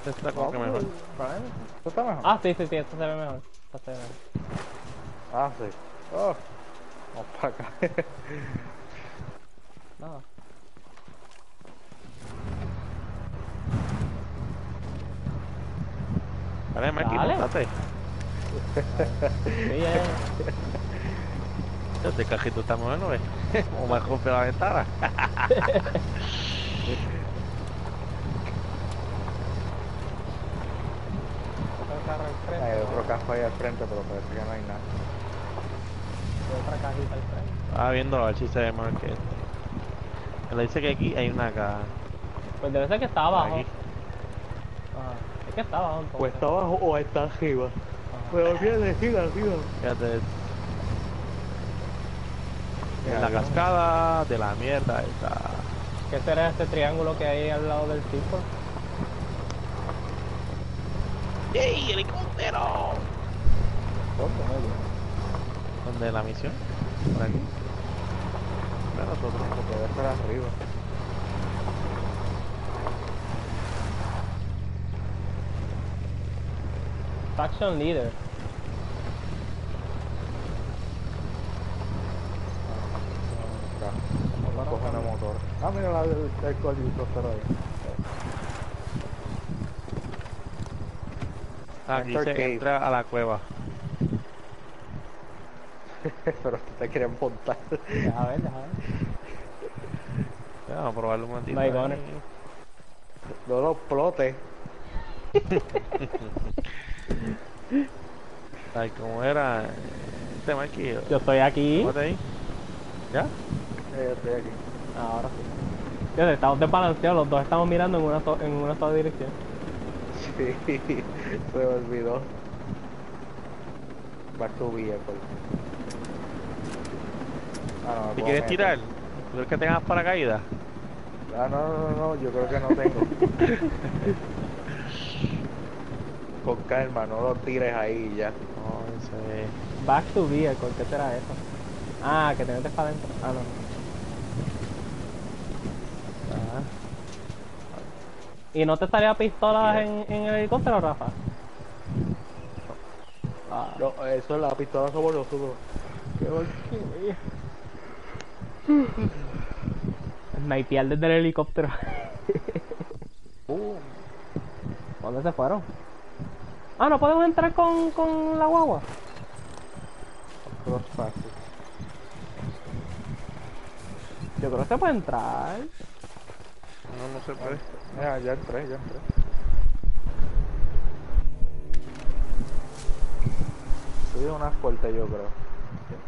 Este está como que mejor. ¿Esto está mejor? Ah, sí, sí, sí, esto se ve mejor. Esto se ve mejor. Ah, sí. Oh. Vamos para acá. Nada. Dale, Dale. montate. Sí, eh. Este cajito está bueno, ¿ves? Como me rompe la ventana. Otro carro al frente. Hay otro casco ahí al frente, pero parece que no hay nada. y otra cajita al frente. Estaba viendo a ver si se ve más que esto. Me le dice que aquí hay una caja. Pues debe ser que está abajo. Aquí. Ah, es que está abajo entonces. O está abajo o está arriba. Pero viene, siga arriba. Fíjate. En la cascada de la mierda esta. ¿Qué será este triángulo que hay al lado del tipo? ¡Ey, helicóptero! ¿Dónde, medio? ¿Dónde la misión? Por aquí. Mira nosotros. Porque debe estar arriba. Faction Leader. Acá. Vamos a coger una motor. Ah, mira la del, del helicóptero ahí. Aquí se cave. entra a la cueva. Pero te quieren montar. Deja ver, deja ver. Vamos a probarlo un momentito. Gones. No lo explotes. Ay, ¿cómo era? Este Mikey. Yo estoy aquí. ¿Cómo ahí? ¿Ya? Eh, estoy aquí. Ahora sí. Estamos desbalanceados, los dos estamos mirando en una, en una sola dirección. Sí, se me olvidó. Back to vehicle. Ah, no, ¿Te quieres meter. tirar? ¿Tú crees que tengas paracaídas? Ah, no, no, no, no, yo creo que no tengo. Con calma, no lo tires ahí ya. No, ese... Back to vehicle, ¿qué será eso? Ah, que te metes para adentro. Ah, no. Ah, ¿Y no te salía pistolas en, en el helicóptero, Rafa? Ah, No, eso es la pistola sobre nosotros. qué porquería. Snipear desde el helicóptero. Boom. ¿Dónde se fueron? Ah, no podemos entrar con, con la guagua. Cross. Yo creo que se puede entrar. no, no se puede. Ya, ya entré, ya entré. De una fuerte, yo creo.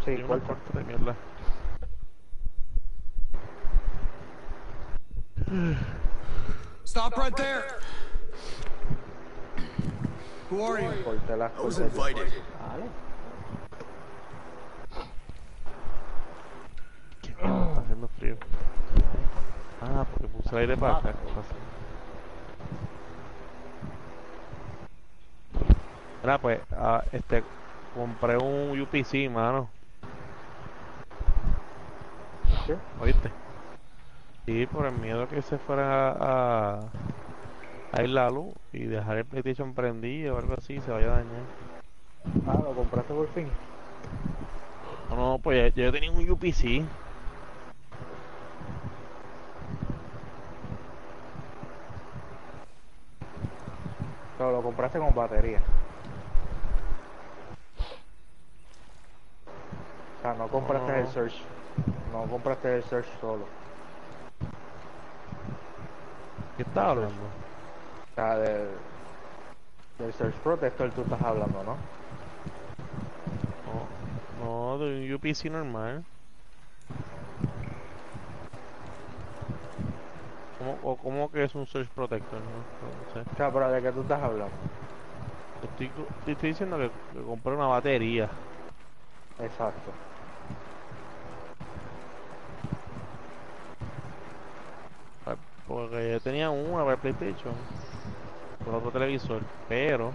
Sí, fuerte. corta de mierda. Stop right there! Who are you? I was invited. Vale. ¿Qué mierda? Está haciendo frío. Ah, porque puse el aire para acá. ¿qué pasa? Mira, pues, ah, este, compré un UPC, mano. ¿Qué? ¿Oíste? Sí, por el miedo que se fuera a, a ir la luz y dejar el PlayStation prendido o algo así, se vaya a dañar. Ah, lo compraste por fin. No, no, pues ya- yo tenía un UPC. Pero lo compraste con batería. O sea, no compraste No. el Search. No compraste el Search solo. ¿Qué estaba hablando? O sea, del, del Search Protector tú estás hablando, ¿no? No, no, de un UPC normal. ¿Cómo, o cómo que es un Search Protector? No, no sé. O sea, pero de qué tú estás hablando. Estoy, te estoy diciendo que, que compré una batería. Exacto. pa- Porque yo tenía una para el PlayStation. Con otro televisor. Pero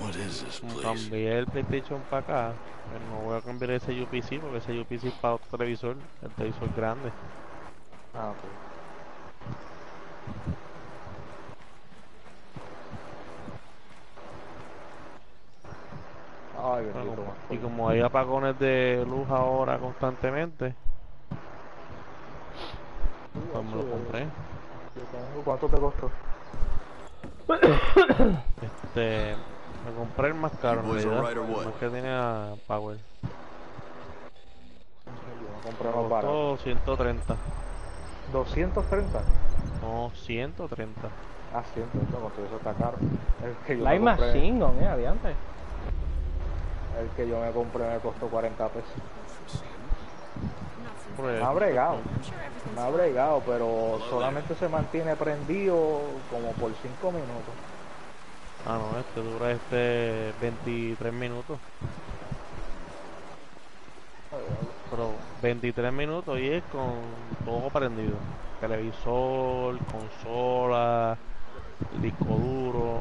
What is this como place? cambié el PlayStation para acá. pues no voy a cambiar ese UPC porque ese UPC es para otro televisor. El televisor grande. Ah, ok. Ay, bendito y como hay apagones de luz ahora constantemente, pues me lo compré. ¿Cuánto te costó? Este, me compré el más caro en realidad, el más que tenía Power. Yo me compré más barato. costó 130. 230. No, 130. Ah, 100, no, con todo eso está caro. El que yo Light Machine eh. El que yo me compré me costó 40 pesos. Pues, Me ha bregado. Me ha bregado, pero solamente se mantiene prendido como por 5 minutos. Ah, no, este dura este 23 minutos. Pero 23 minutos y es con todo prendido. Televisor, consola, disco duro.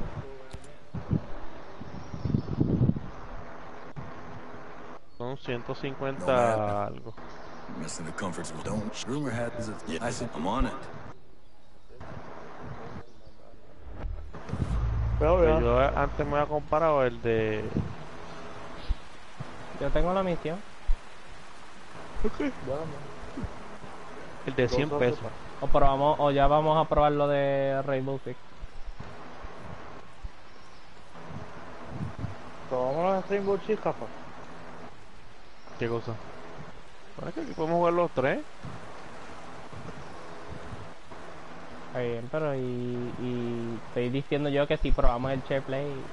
Son 150 algo. Missing the comforts. Don't. Rumor has it. Yeah, I said I'm on it. Pero Pero ya, yo antes me había comparado el de Yo tengo la misión. el de 100 Dos, dos, pesos. O probamos, o ya vamos a probar lo de Rainbow Six. Tomamos los Rainbow Six, Rafa. ¿Qué cosa? Bueno, es que aquí podemos jugar los tres. Está bien, pero y, y estoy diciendo yo que si probamos el share play,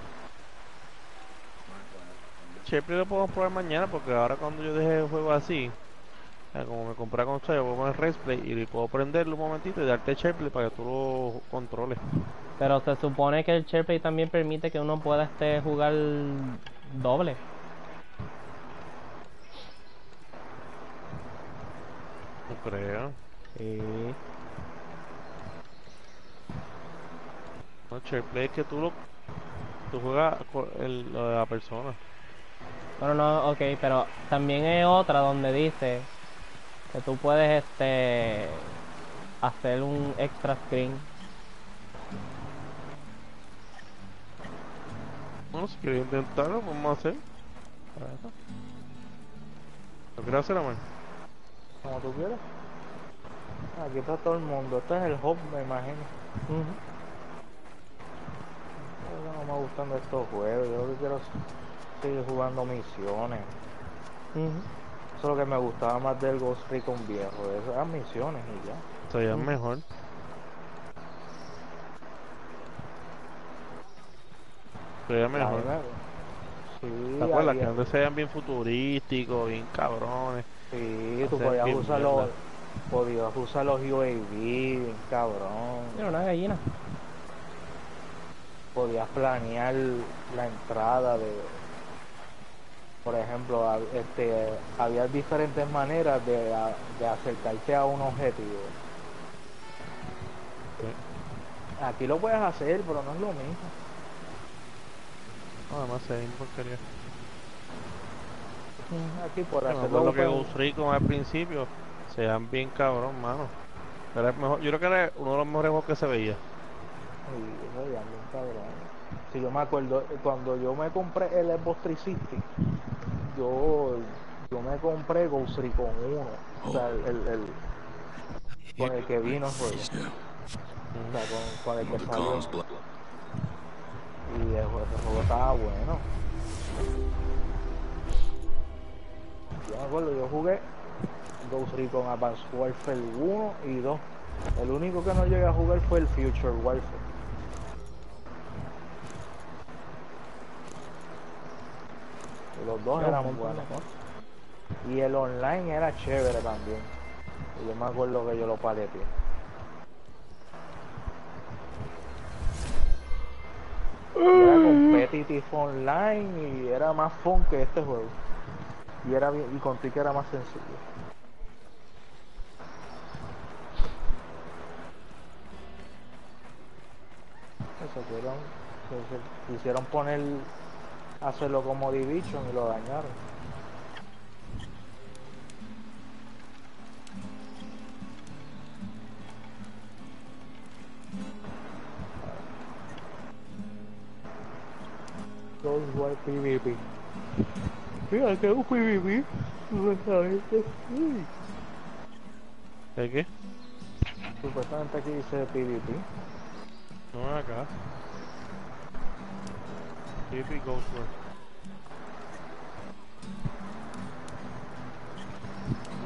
Siempre lo podemos probar mañana porque ahora cuando yo deje el juego así, como me compré la consola, yo puedo poner Resplay y puedo prenderlo un momentito y darte SharePlay para que tú lo controles. pero se supone que el share play también permite que uno pueda este jugar doble. No creo. Sí. No, SharePlay es que tú lo tú juegas el, lo de la persona. Bueno, no, ok, pero también hay otra donde dice que tú puedes este hacer un extra screen. Bueno, si quieres intentarlo, vamos a hacer. ¿Lo hacer, amor? Como tú quieras. Aquí está todo el mundo. Este es el hub, me imagino. Ujú. Pero no me gustan estos juegos. Yo lo que quiero es seguir jugando misiones. Eso es lo que me gustaba más del Ghost Recon viejo. Esas misiones y ya. Mejor. Sería mejor. A mí me- Sí, ¿Te acuerdas que antes se veían bien futurísticos, bien cabrones? Sí, tú podías usar los, podías usar los UAV, cabrón. Mira, una gallina. Podías planear la entrada de, por ejemplo, este, había diferentes maneras de, de acercarte a un objetivo. Aquí lo puedes hacer, pero no es lo mismo. Además se porquería. Aquí por hacerlo acuerdo que open- Ghost Recon al principio se veían bien cabrón, mano. Era el mejor, yo creo que era uno de los mejores juegos que se veía. Sí, eso ya bien cabrón. Si yo me acuerdo, eh, cuando yo me compré el Xbox 360, yo, yo me compré Ghost Recon 1, o sea, el, el, el- con el que vino juego, o Yeah. sea, con, con el que salió, y el, juego- el juego estaba bueno. Yo me acuerdo, yo jugué Ghost Recon Advanced Warfare 1 y 2. El único que no llegué a jugar fue el Future Warfare. Los dos eran de buenos. Y el online era chévere también. Y yo me acuerdo que yo lo paleté. Era competitive online y era más fun que este juego. Y era bien, y contigo que era más sencillo. Se quisieron, poner hacerlo como Division y lo dañaron. Ghost War PvP. Mira que es un PvP. Supuestamente. ¿De qué? Supuestamente aquí dice PvP. No acá. PvP Ghost War.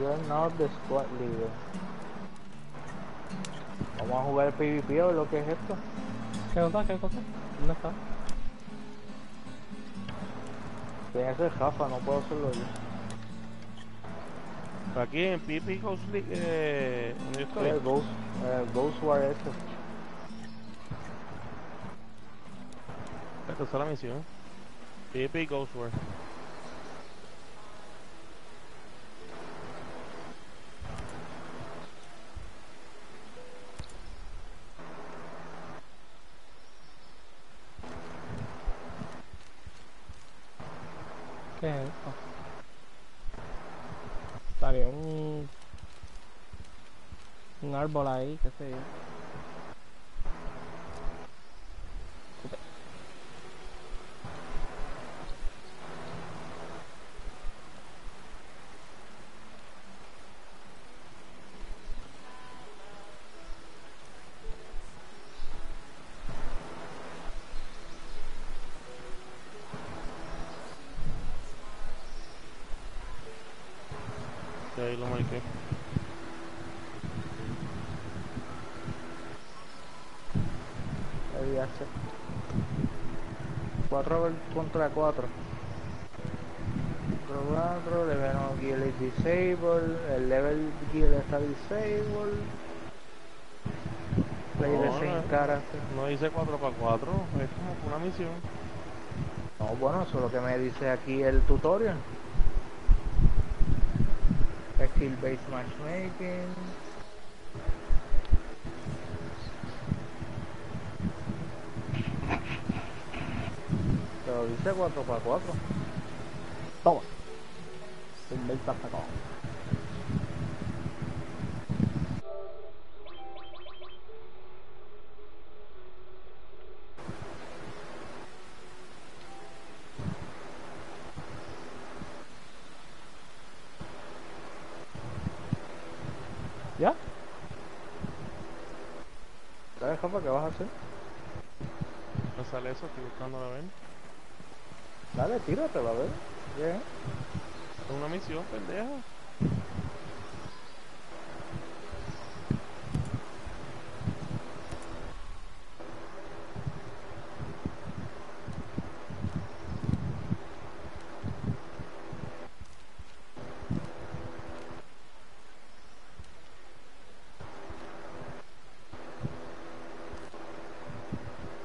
You're not the squad leader. Vamos a jugar el PvP o lo que es esto. ¿Qué cosa? ¿Qué cosa? ¿Dónde está? Tiene que ser Jafa, no puedo hacerlo yo. Aquí en PP Ghost League, eh, donde yo estoy. El Ghost, el Ghost War este. Esta es la misión. PP Ghost War. ¿Qué es esto? Salió un... Un árbol ahí, qué sé yo. Sí, ahí lo marqué. Ahí hace. 4 contra 4. 4, level no gear is disabled, el level gear está disabled. Play No, the no, same character. No dice 4 para 4, es como una misión. No, bueno, eso es lo que me dice aquí el tutorial. Skill based matchmaking. Pero dice 4 para 4. Toma. Un bel sacón. ¿Ya? ¿Sabes, Jafa, qué vas a hacer? No sale eso, estoy buscando la ver. Dale, tíratela, a ver. Bien. Es una misión, pendeja.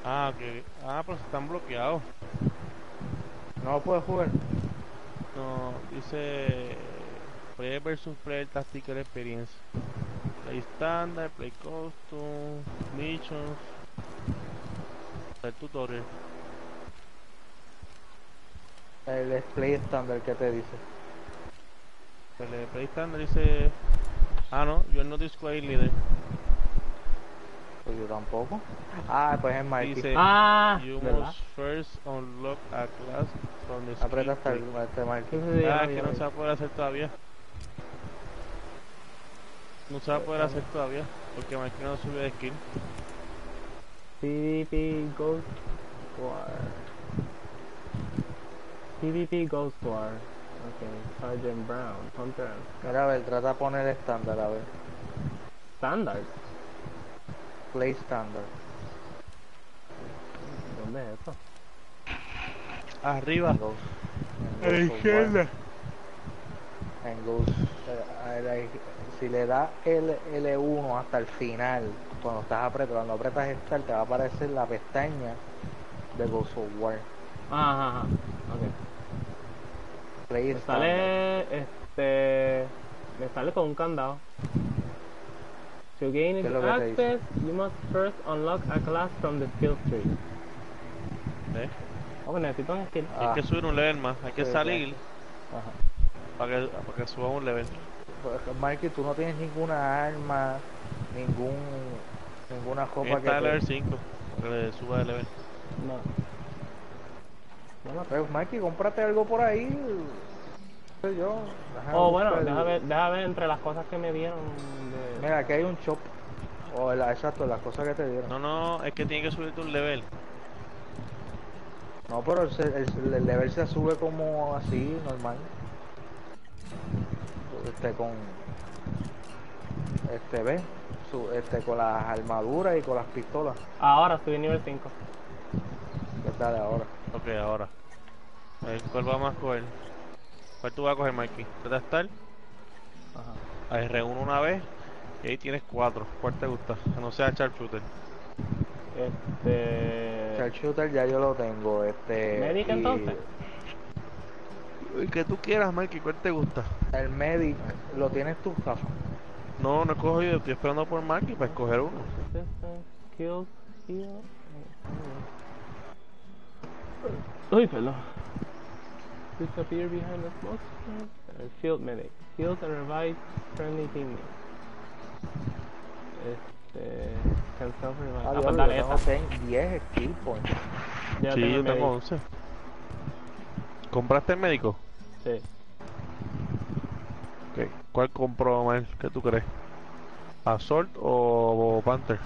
Ah, que. Ah, pero están bloqueados. No lo puedes jugar. No, dice Player versus Player Tactical Experience. Play Standard, Play Custom, Missions. El tutorial. El play estándar que te dice. El de Play Standard dice. Ah, no, yo no display leader. Pues yo tampoco. Ah, pues es Mikey. Dice Ah, You ¿verdad? must first unlock a class from the Aprieta hasta el este Mikey. Ah, que no se va a poder hacer todavía. No se va a poder hacer todavía. Porque Mike no sube de skill. PvP Ghost War. PvP Ghost War. Ok, Sergeant Brown, Hunter. Mira, a ver, trata de poner estándar, a ver. Standard. Play estándar. ¿Dónde es eso? Arriba. En Ghost. A la izquierda. En Ghost. eh, a la iz- si le das el L1 hasta el final, cuando estás apretando, cuando apretas Start, te va a aparecer la pestaña de Ghost of War. Ah, ajá, ajá. Ok. Estándar. sale este. Me sale con un candado. To gain access, you must first unlock a class from the skill tree. Oh, pues necesito un skill. Ah. Hay que subir un level más. Hay que Sí, salir Ajá. para que, para que suba un level. Pues, Mikey, tú no tienes ninguna arma, ningún, ninguna copa que Está el level te... 5. Para que le suba de level. No. No, no. Pues, Mikey, cómprate algo por ahí. No sé yo. Déjame Oh, bueno, deja ver, deja ver entre las cosas que me dieron de... Mira, aquí hay un shop. O la, exacto, las cosas que te dieron. No, no, es que tiene que subirte un level. No, pero el, se- el- el level se sube como así, normal. Este con. Este, ve. Su, este con las armaduras y con las pistolas. Ahora subí nivel 5. ¿Qué tal ahora? Ok, ahora. A ver, ¿Cuál vamos a coger? ¿Cuál tú vas a coger, Mikey? ¿Trata estar? Ajá. Ahí reúno una vez y ahí tienes cuatro. ¿Cuál te gusta? Que no sea sharpshooter. Este. El shooter ya yo lo tengo. Este, ¿Medic y entonces? El que tú quieras, Mikey, ¿cuál te gusta? El Medic lo tienes tú, Rafa. No, no he cogido, estoy esperando por Mikey para escoger uno. Uy, perdón. Disappear behind the smoke. Uh, shield medic. Heals and revives friendly teammates. Este. Can self revive. Ah, Ah, pues dale tengo esa. 10 10 skill points. Ya sí, tengo yo tengo medic. 11. ¿Compraste el médico? Sí. Ok. ¿Cuál compró, Mel? ¿Qué tú crees? ¿Assault o, o Panther?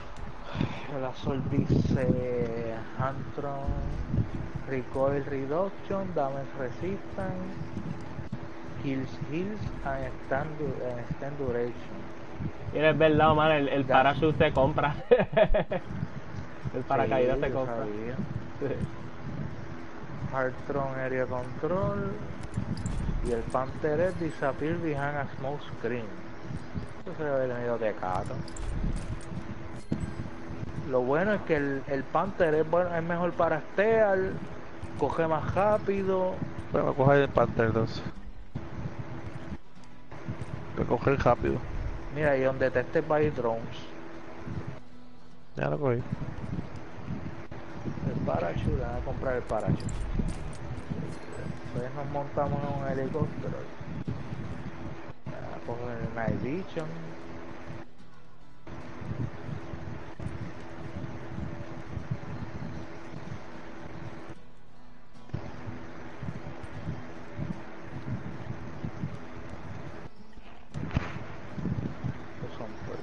El Assault dice Antron, Recoil Reduction, Damage Resistance, Kills Heals and Extend, du- and extend Duration. Mira, es verdad, Omar, el, el parachute se compra. el paracaídas Sí, se yo compra. sabía. Sí. Area Control y el Panther es Disappear Behind a Smoke Screen. Eso se debe haber venido de caro. Lo bueno es que el, el Panther es, bueno, es mejor para stear, coge más rápido. Bueno, coge el Panther entonces. A coger rápido. Mira, y donde teste by drones. Ya lo cogí. El parachute, voy a comprar el parachute. Después nos montamos en un helicóptero. Voy a coger el Night Vision. Estos son perks.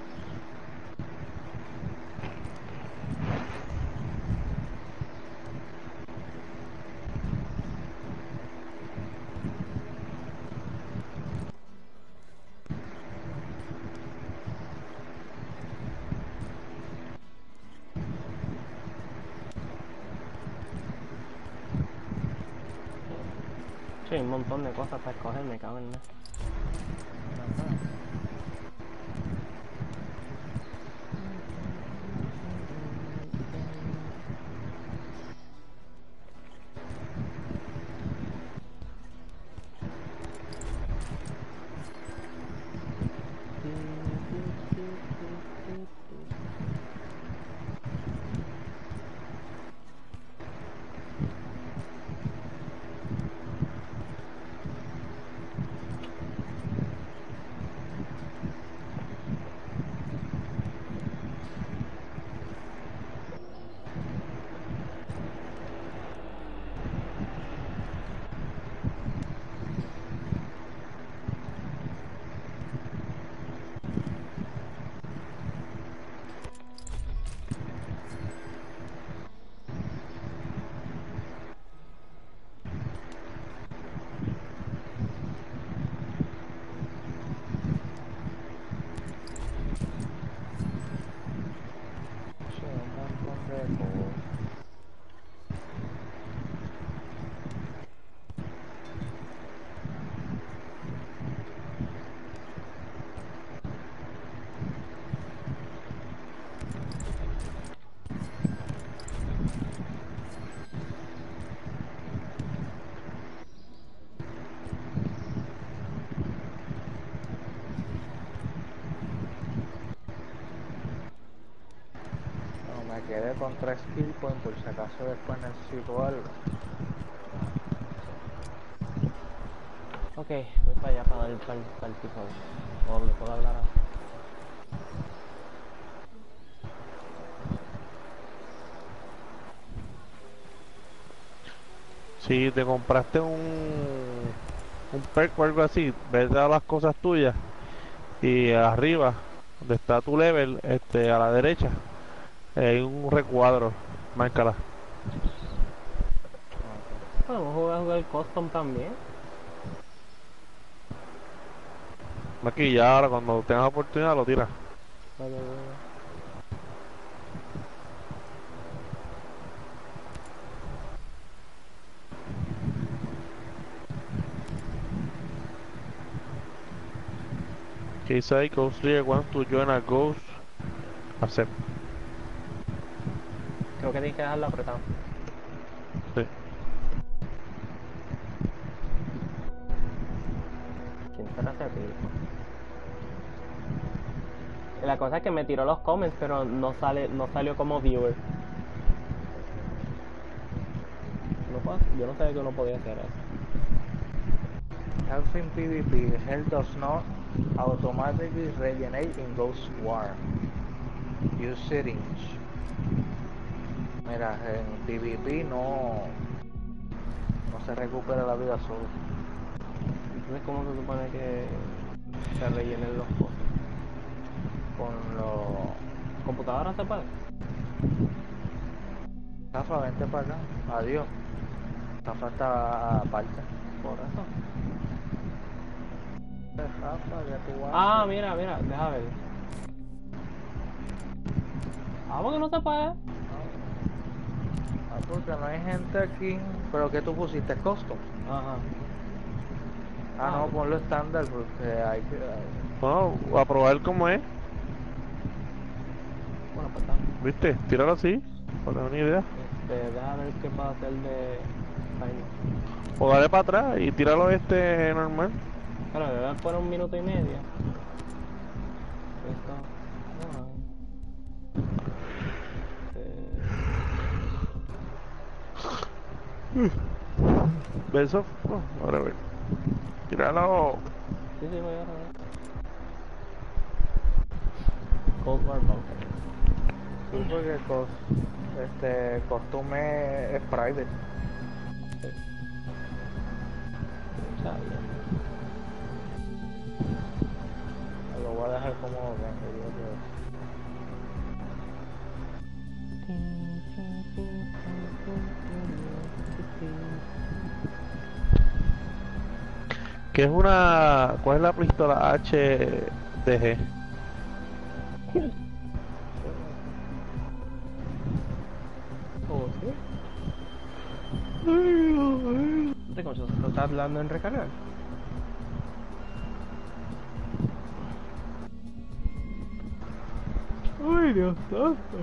Sí, un montón de cosas para escoger, me cago en nada. Sí, un montón de cosas. No, me quedé con tres skill points por si acaso después necesito algo. Ok, voy para allá para dar para el, para el tipo. O le puedo hablar a... Si te compraste un, un perk o algo así, ves a las cosas tuyas y arriba, donde está tu level, este, a la derecha, hay un recuadro, márcala. Podemos jugar, jugar custom también. Aquí ya ahora cuando tengas oportunidad lo tiras. Vale, vale, dice ahí, Ghost Leader wants to join a Ghost. Accept. Que tienes que dejarlo apretado. Sí. ¿Quién será ese tipo? Y La cosa es que me tiró los comments, pero no sale, no salió como viewer. No puedo- yo no sabía que uno podía hacer eso. Health in PvP, health does not automatically regenerate in Ghost War. Use syringe. Mira, en PvP no, no se recupera la vida solo. Entonces, ¿cómo se supone que se rellenen los cosas? Con los... ¿Computadora se puede? Rafa, vente para acá. Adiós. Rafa está aparte. Por eso. Rafa, que tú vas. Ah, mira, mira, deja ver. Ah, porque no se puede. Ah, porque no hay gente aquí. Pero que tú pusiste custom. Ajá. Ah, Ah. no, ponlo estándar porque hay que. Bueno, a probar cómo es. Bueno, pues está. ¿Viste? Tíralo así. Para tener una idea. Este, deja ver qué va a hacer de Tiny. O dale para atrás y tíralo este normal. Claro, debe dar por un minuto y medio. Beso. Oh, ahora a ver. Tíralo. sí, sí, voy a ver. Cold War Bunker. Sí, porque cos, este, costume es private. Está bien. Lo voy a dejar como venga, yo ¿Qué es una. ¿Cuál es la pistola HDG? Oh, sí. ¿De cómo se está hablando en recargar? Ay, Dios santo.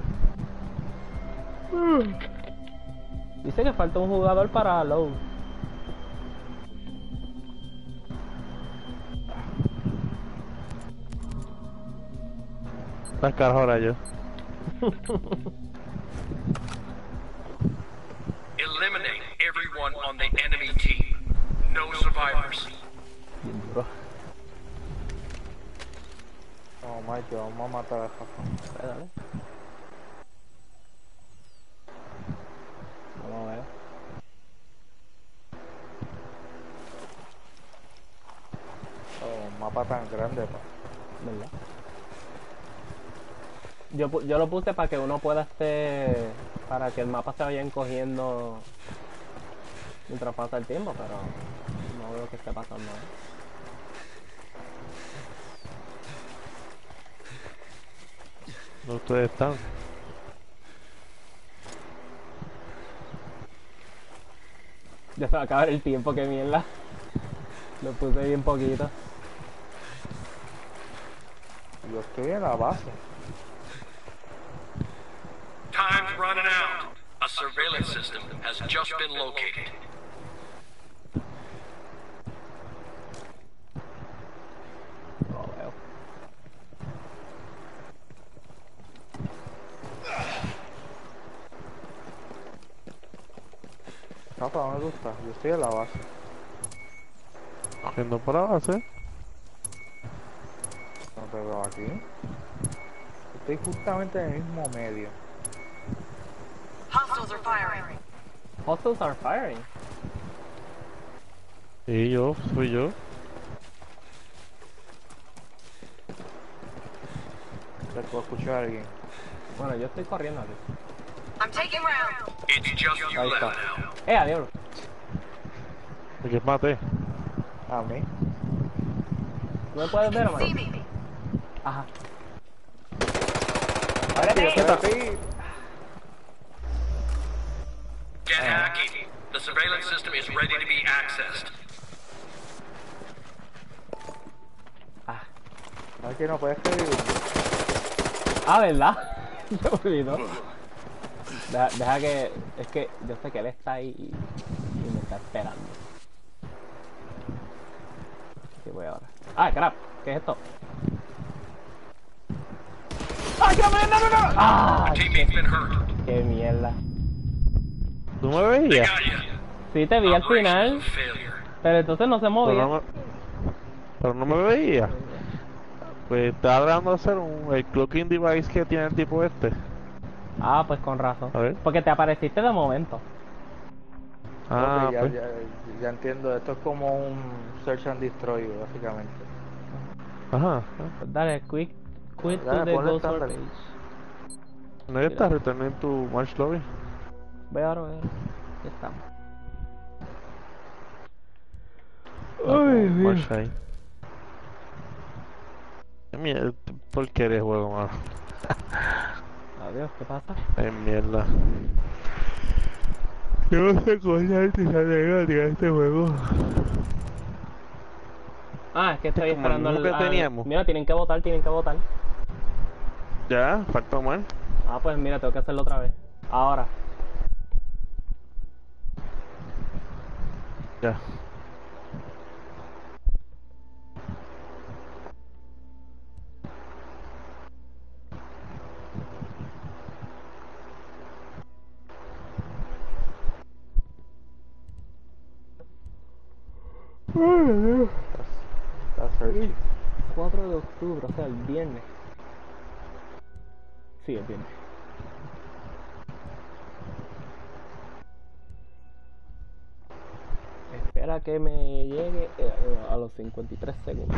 Dice que falta un jugador para low. Las caras ahora yo. Eliminate everyone on the enemy team. No survivors. Bien duro. No, Mike, vamos a matar a. Dale, dale. Vamos a ver. Oh, un mapa tan grande, pa. ¿Verdad? Yo, yo lo puse para que uno pueda este para que el mapa se vaya encogiendo mientras pasa el tiempo, pero no veo que esté pasando. ¿eh? ¿Dónde ustedes están? Ya se va a acabar el tiempo, que mierda. Lo puse bien poquito. Yo estoy en la base. Surveillance system has just been located. No. Rafa, ¿dónde tú estás? Yo estoy en la base. Cogiendo por la base. No te veo aquí. Estoy justamente en el mismo medio. Hostiles are firing. Hostiles are firing. Y yo, soy yo. Te puedo escuchar a alguien. Bueno, yo estoy corriendo aquí. I'm taking round. It's just you Ahí left está. now. ¡Eh, adiós! ¿De qué mate? A mí. ¿No me puedes ver, See mano? me. Ajá. Yo estoy surveillance system is ready to be accessed. Ah. Aquí no puedes escribir. Ah, ¿verdad? Me olvidó. Deja, deja que. Es que yo sé que él está ahí y, y me está esperando. Aquí voy ahora. Ah, crap. ¿Qué es esto? ¡Ah, crap! ¡No, no, no! ¡Ah! A teammate's been hurt. ¡Qué mierda! ¿Tú me veías? Sí, te vi al final, pero entonces no se Pero movía. no me, pero no me veía. Pues estaba tratando de hacer un, el clocking device que tiene el tipo este. Ah, pues con razón. A ver. Porque te apareciste de momento. Ah, ya, pues. ya, ya entiendo. Esto es como un search and destroy, básicamente. Ajá. Pues dale, quick, quit to Dale, the ponle ghost page. No ya está returning tu match lobby. Ve ahora, ve ahora. Ya estamos. Ay. Qué Mierda, porquería de juego, mano. Adiós, ¿qué pasa? Ay, mierda. Yo no sé cómo la gente se alegra este juego. Ah, es que estoy esperando al, que al- teníamos. Mira, tienen que votar, tienen que votar. Ya, falta más. Ah, pues mira, tengo que hacerlo otra vez. Ahora. Ya. Searching. 4 de octubre, o sea, el viernes. Sí, el viernes. Espera que me llegue eh, a los 53 segundos.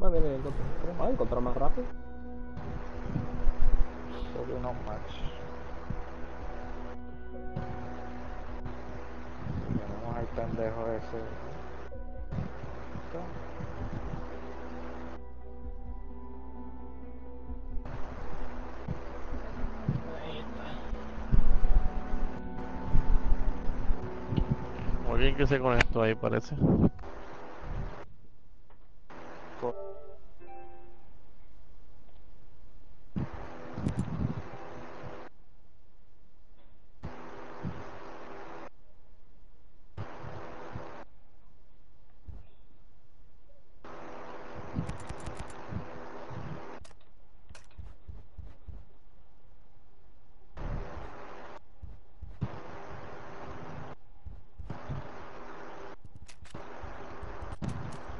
Va bien, encontré. Ah, encontré más rápido. Solo unos match. Tenemos al pendejo ese. Alguien que se conectó ahí parece.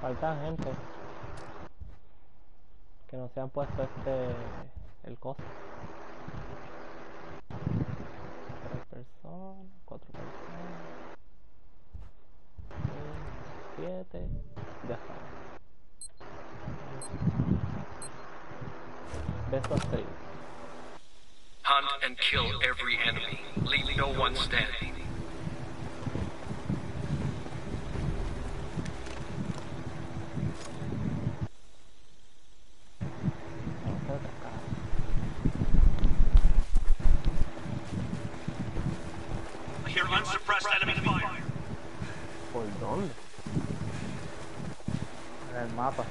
Falta gente. Que no se han puesto este. el costo. Tres personas, cuatro personas. seis, Siete. Ya está. Best of three. Hunt and kill every enemy. Leave no one standing. No, creo que acá. I hear unsuppressed enemy fire. ¿Por dónde? En el mapa.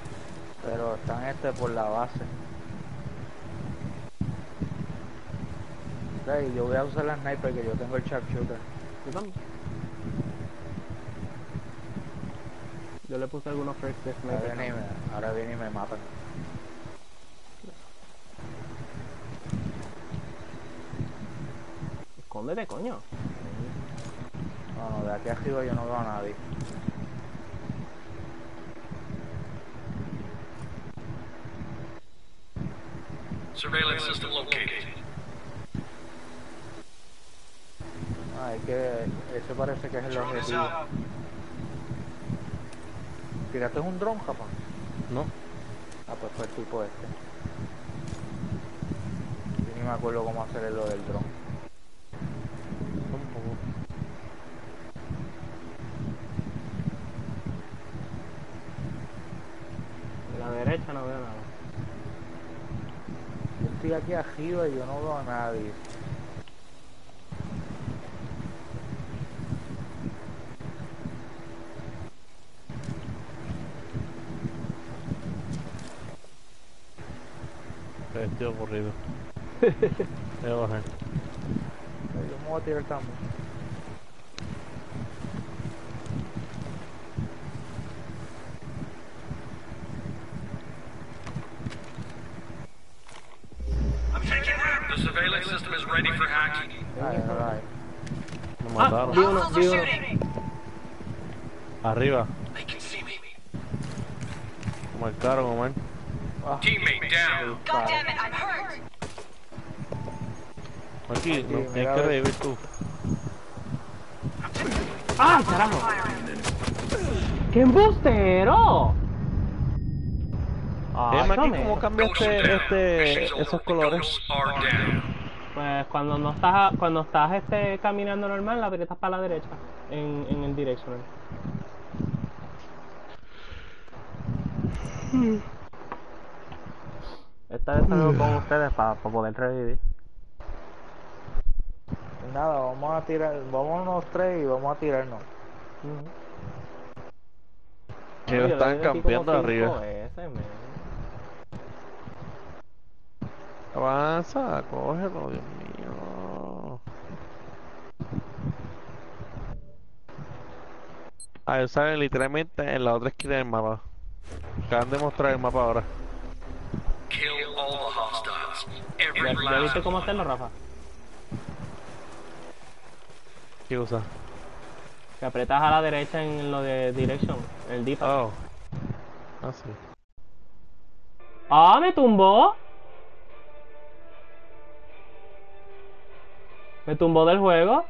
Pero están este por la base. Ok, yo voy a usar la sniper que yo tengo el sharpshooter. Yo también. Yo le puse algunos first death Ahora viene y me, ahora viene y me matan. Escóndete, coño. No, no, de aquí arriba yo no veo a nadie. Surveillance system located. Ah, es que ese parece que es el objetivo. Tírate un dron, Japón. No. Ah, pues fue el tipo este. Yo ni me acuerdo cómo hacer lo del dron. Tampoco. La derecha no veo nada. Yo estoy aquí arriba y yo no veo a nadie. A bajar. Yo me voy a tirar también. I'm taking round. The surveillance system is ready for hacking. Ay, ay, Me Ah, mataron. vi uno, Hostiles vi are uno. shooting. Arriba. They can see me. Me marcaron, Omar. Ah, Teammate down. Aquí, Aquí, no, que ver. revivir tú. ¡Ay, carajo! ¡Qué embustero! Eh, Maki, chame. ¿cómo cambiaste este, esos colores? Pues cuando no estás cuando estás este caminando normal, la aprietas para la derecha en, en el directional. Esta vez salgo con ustedes para poder revivir. Nada, vamos a tirar, vámonos tres y vamos a tirarnos. Ellos Oye, están campeando arriba. Avanza, cógelo, Dios mío. A ver, sale literalmente en la otra esquina del mapa. Acaban de mostrar el mapa ahora. Kill all the hostiles. Every ¿Ya, viste cómo hacerlo, Rafa? ¿Qué usa? Que aprietas a la derecha en lo de direction, el D-pad. Oh. Ah, sí. ¡Ah, me tumbó! ¿Me tumbó del juego?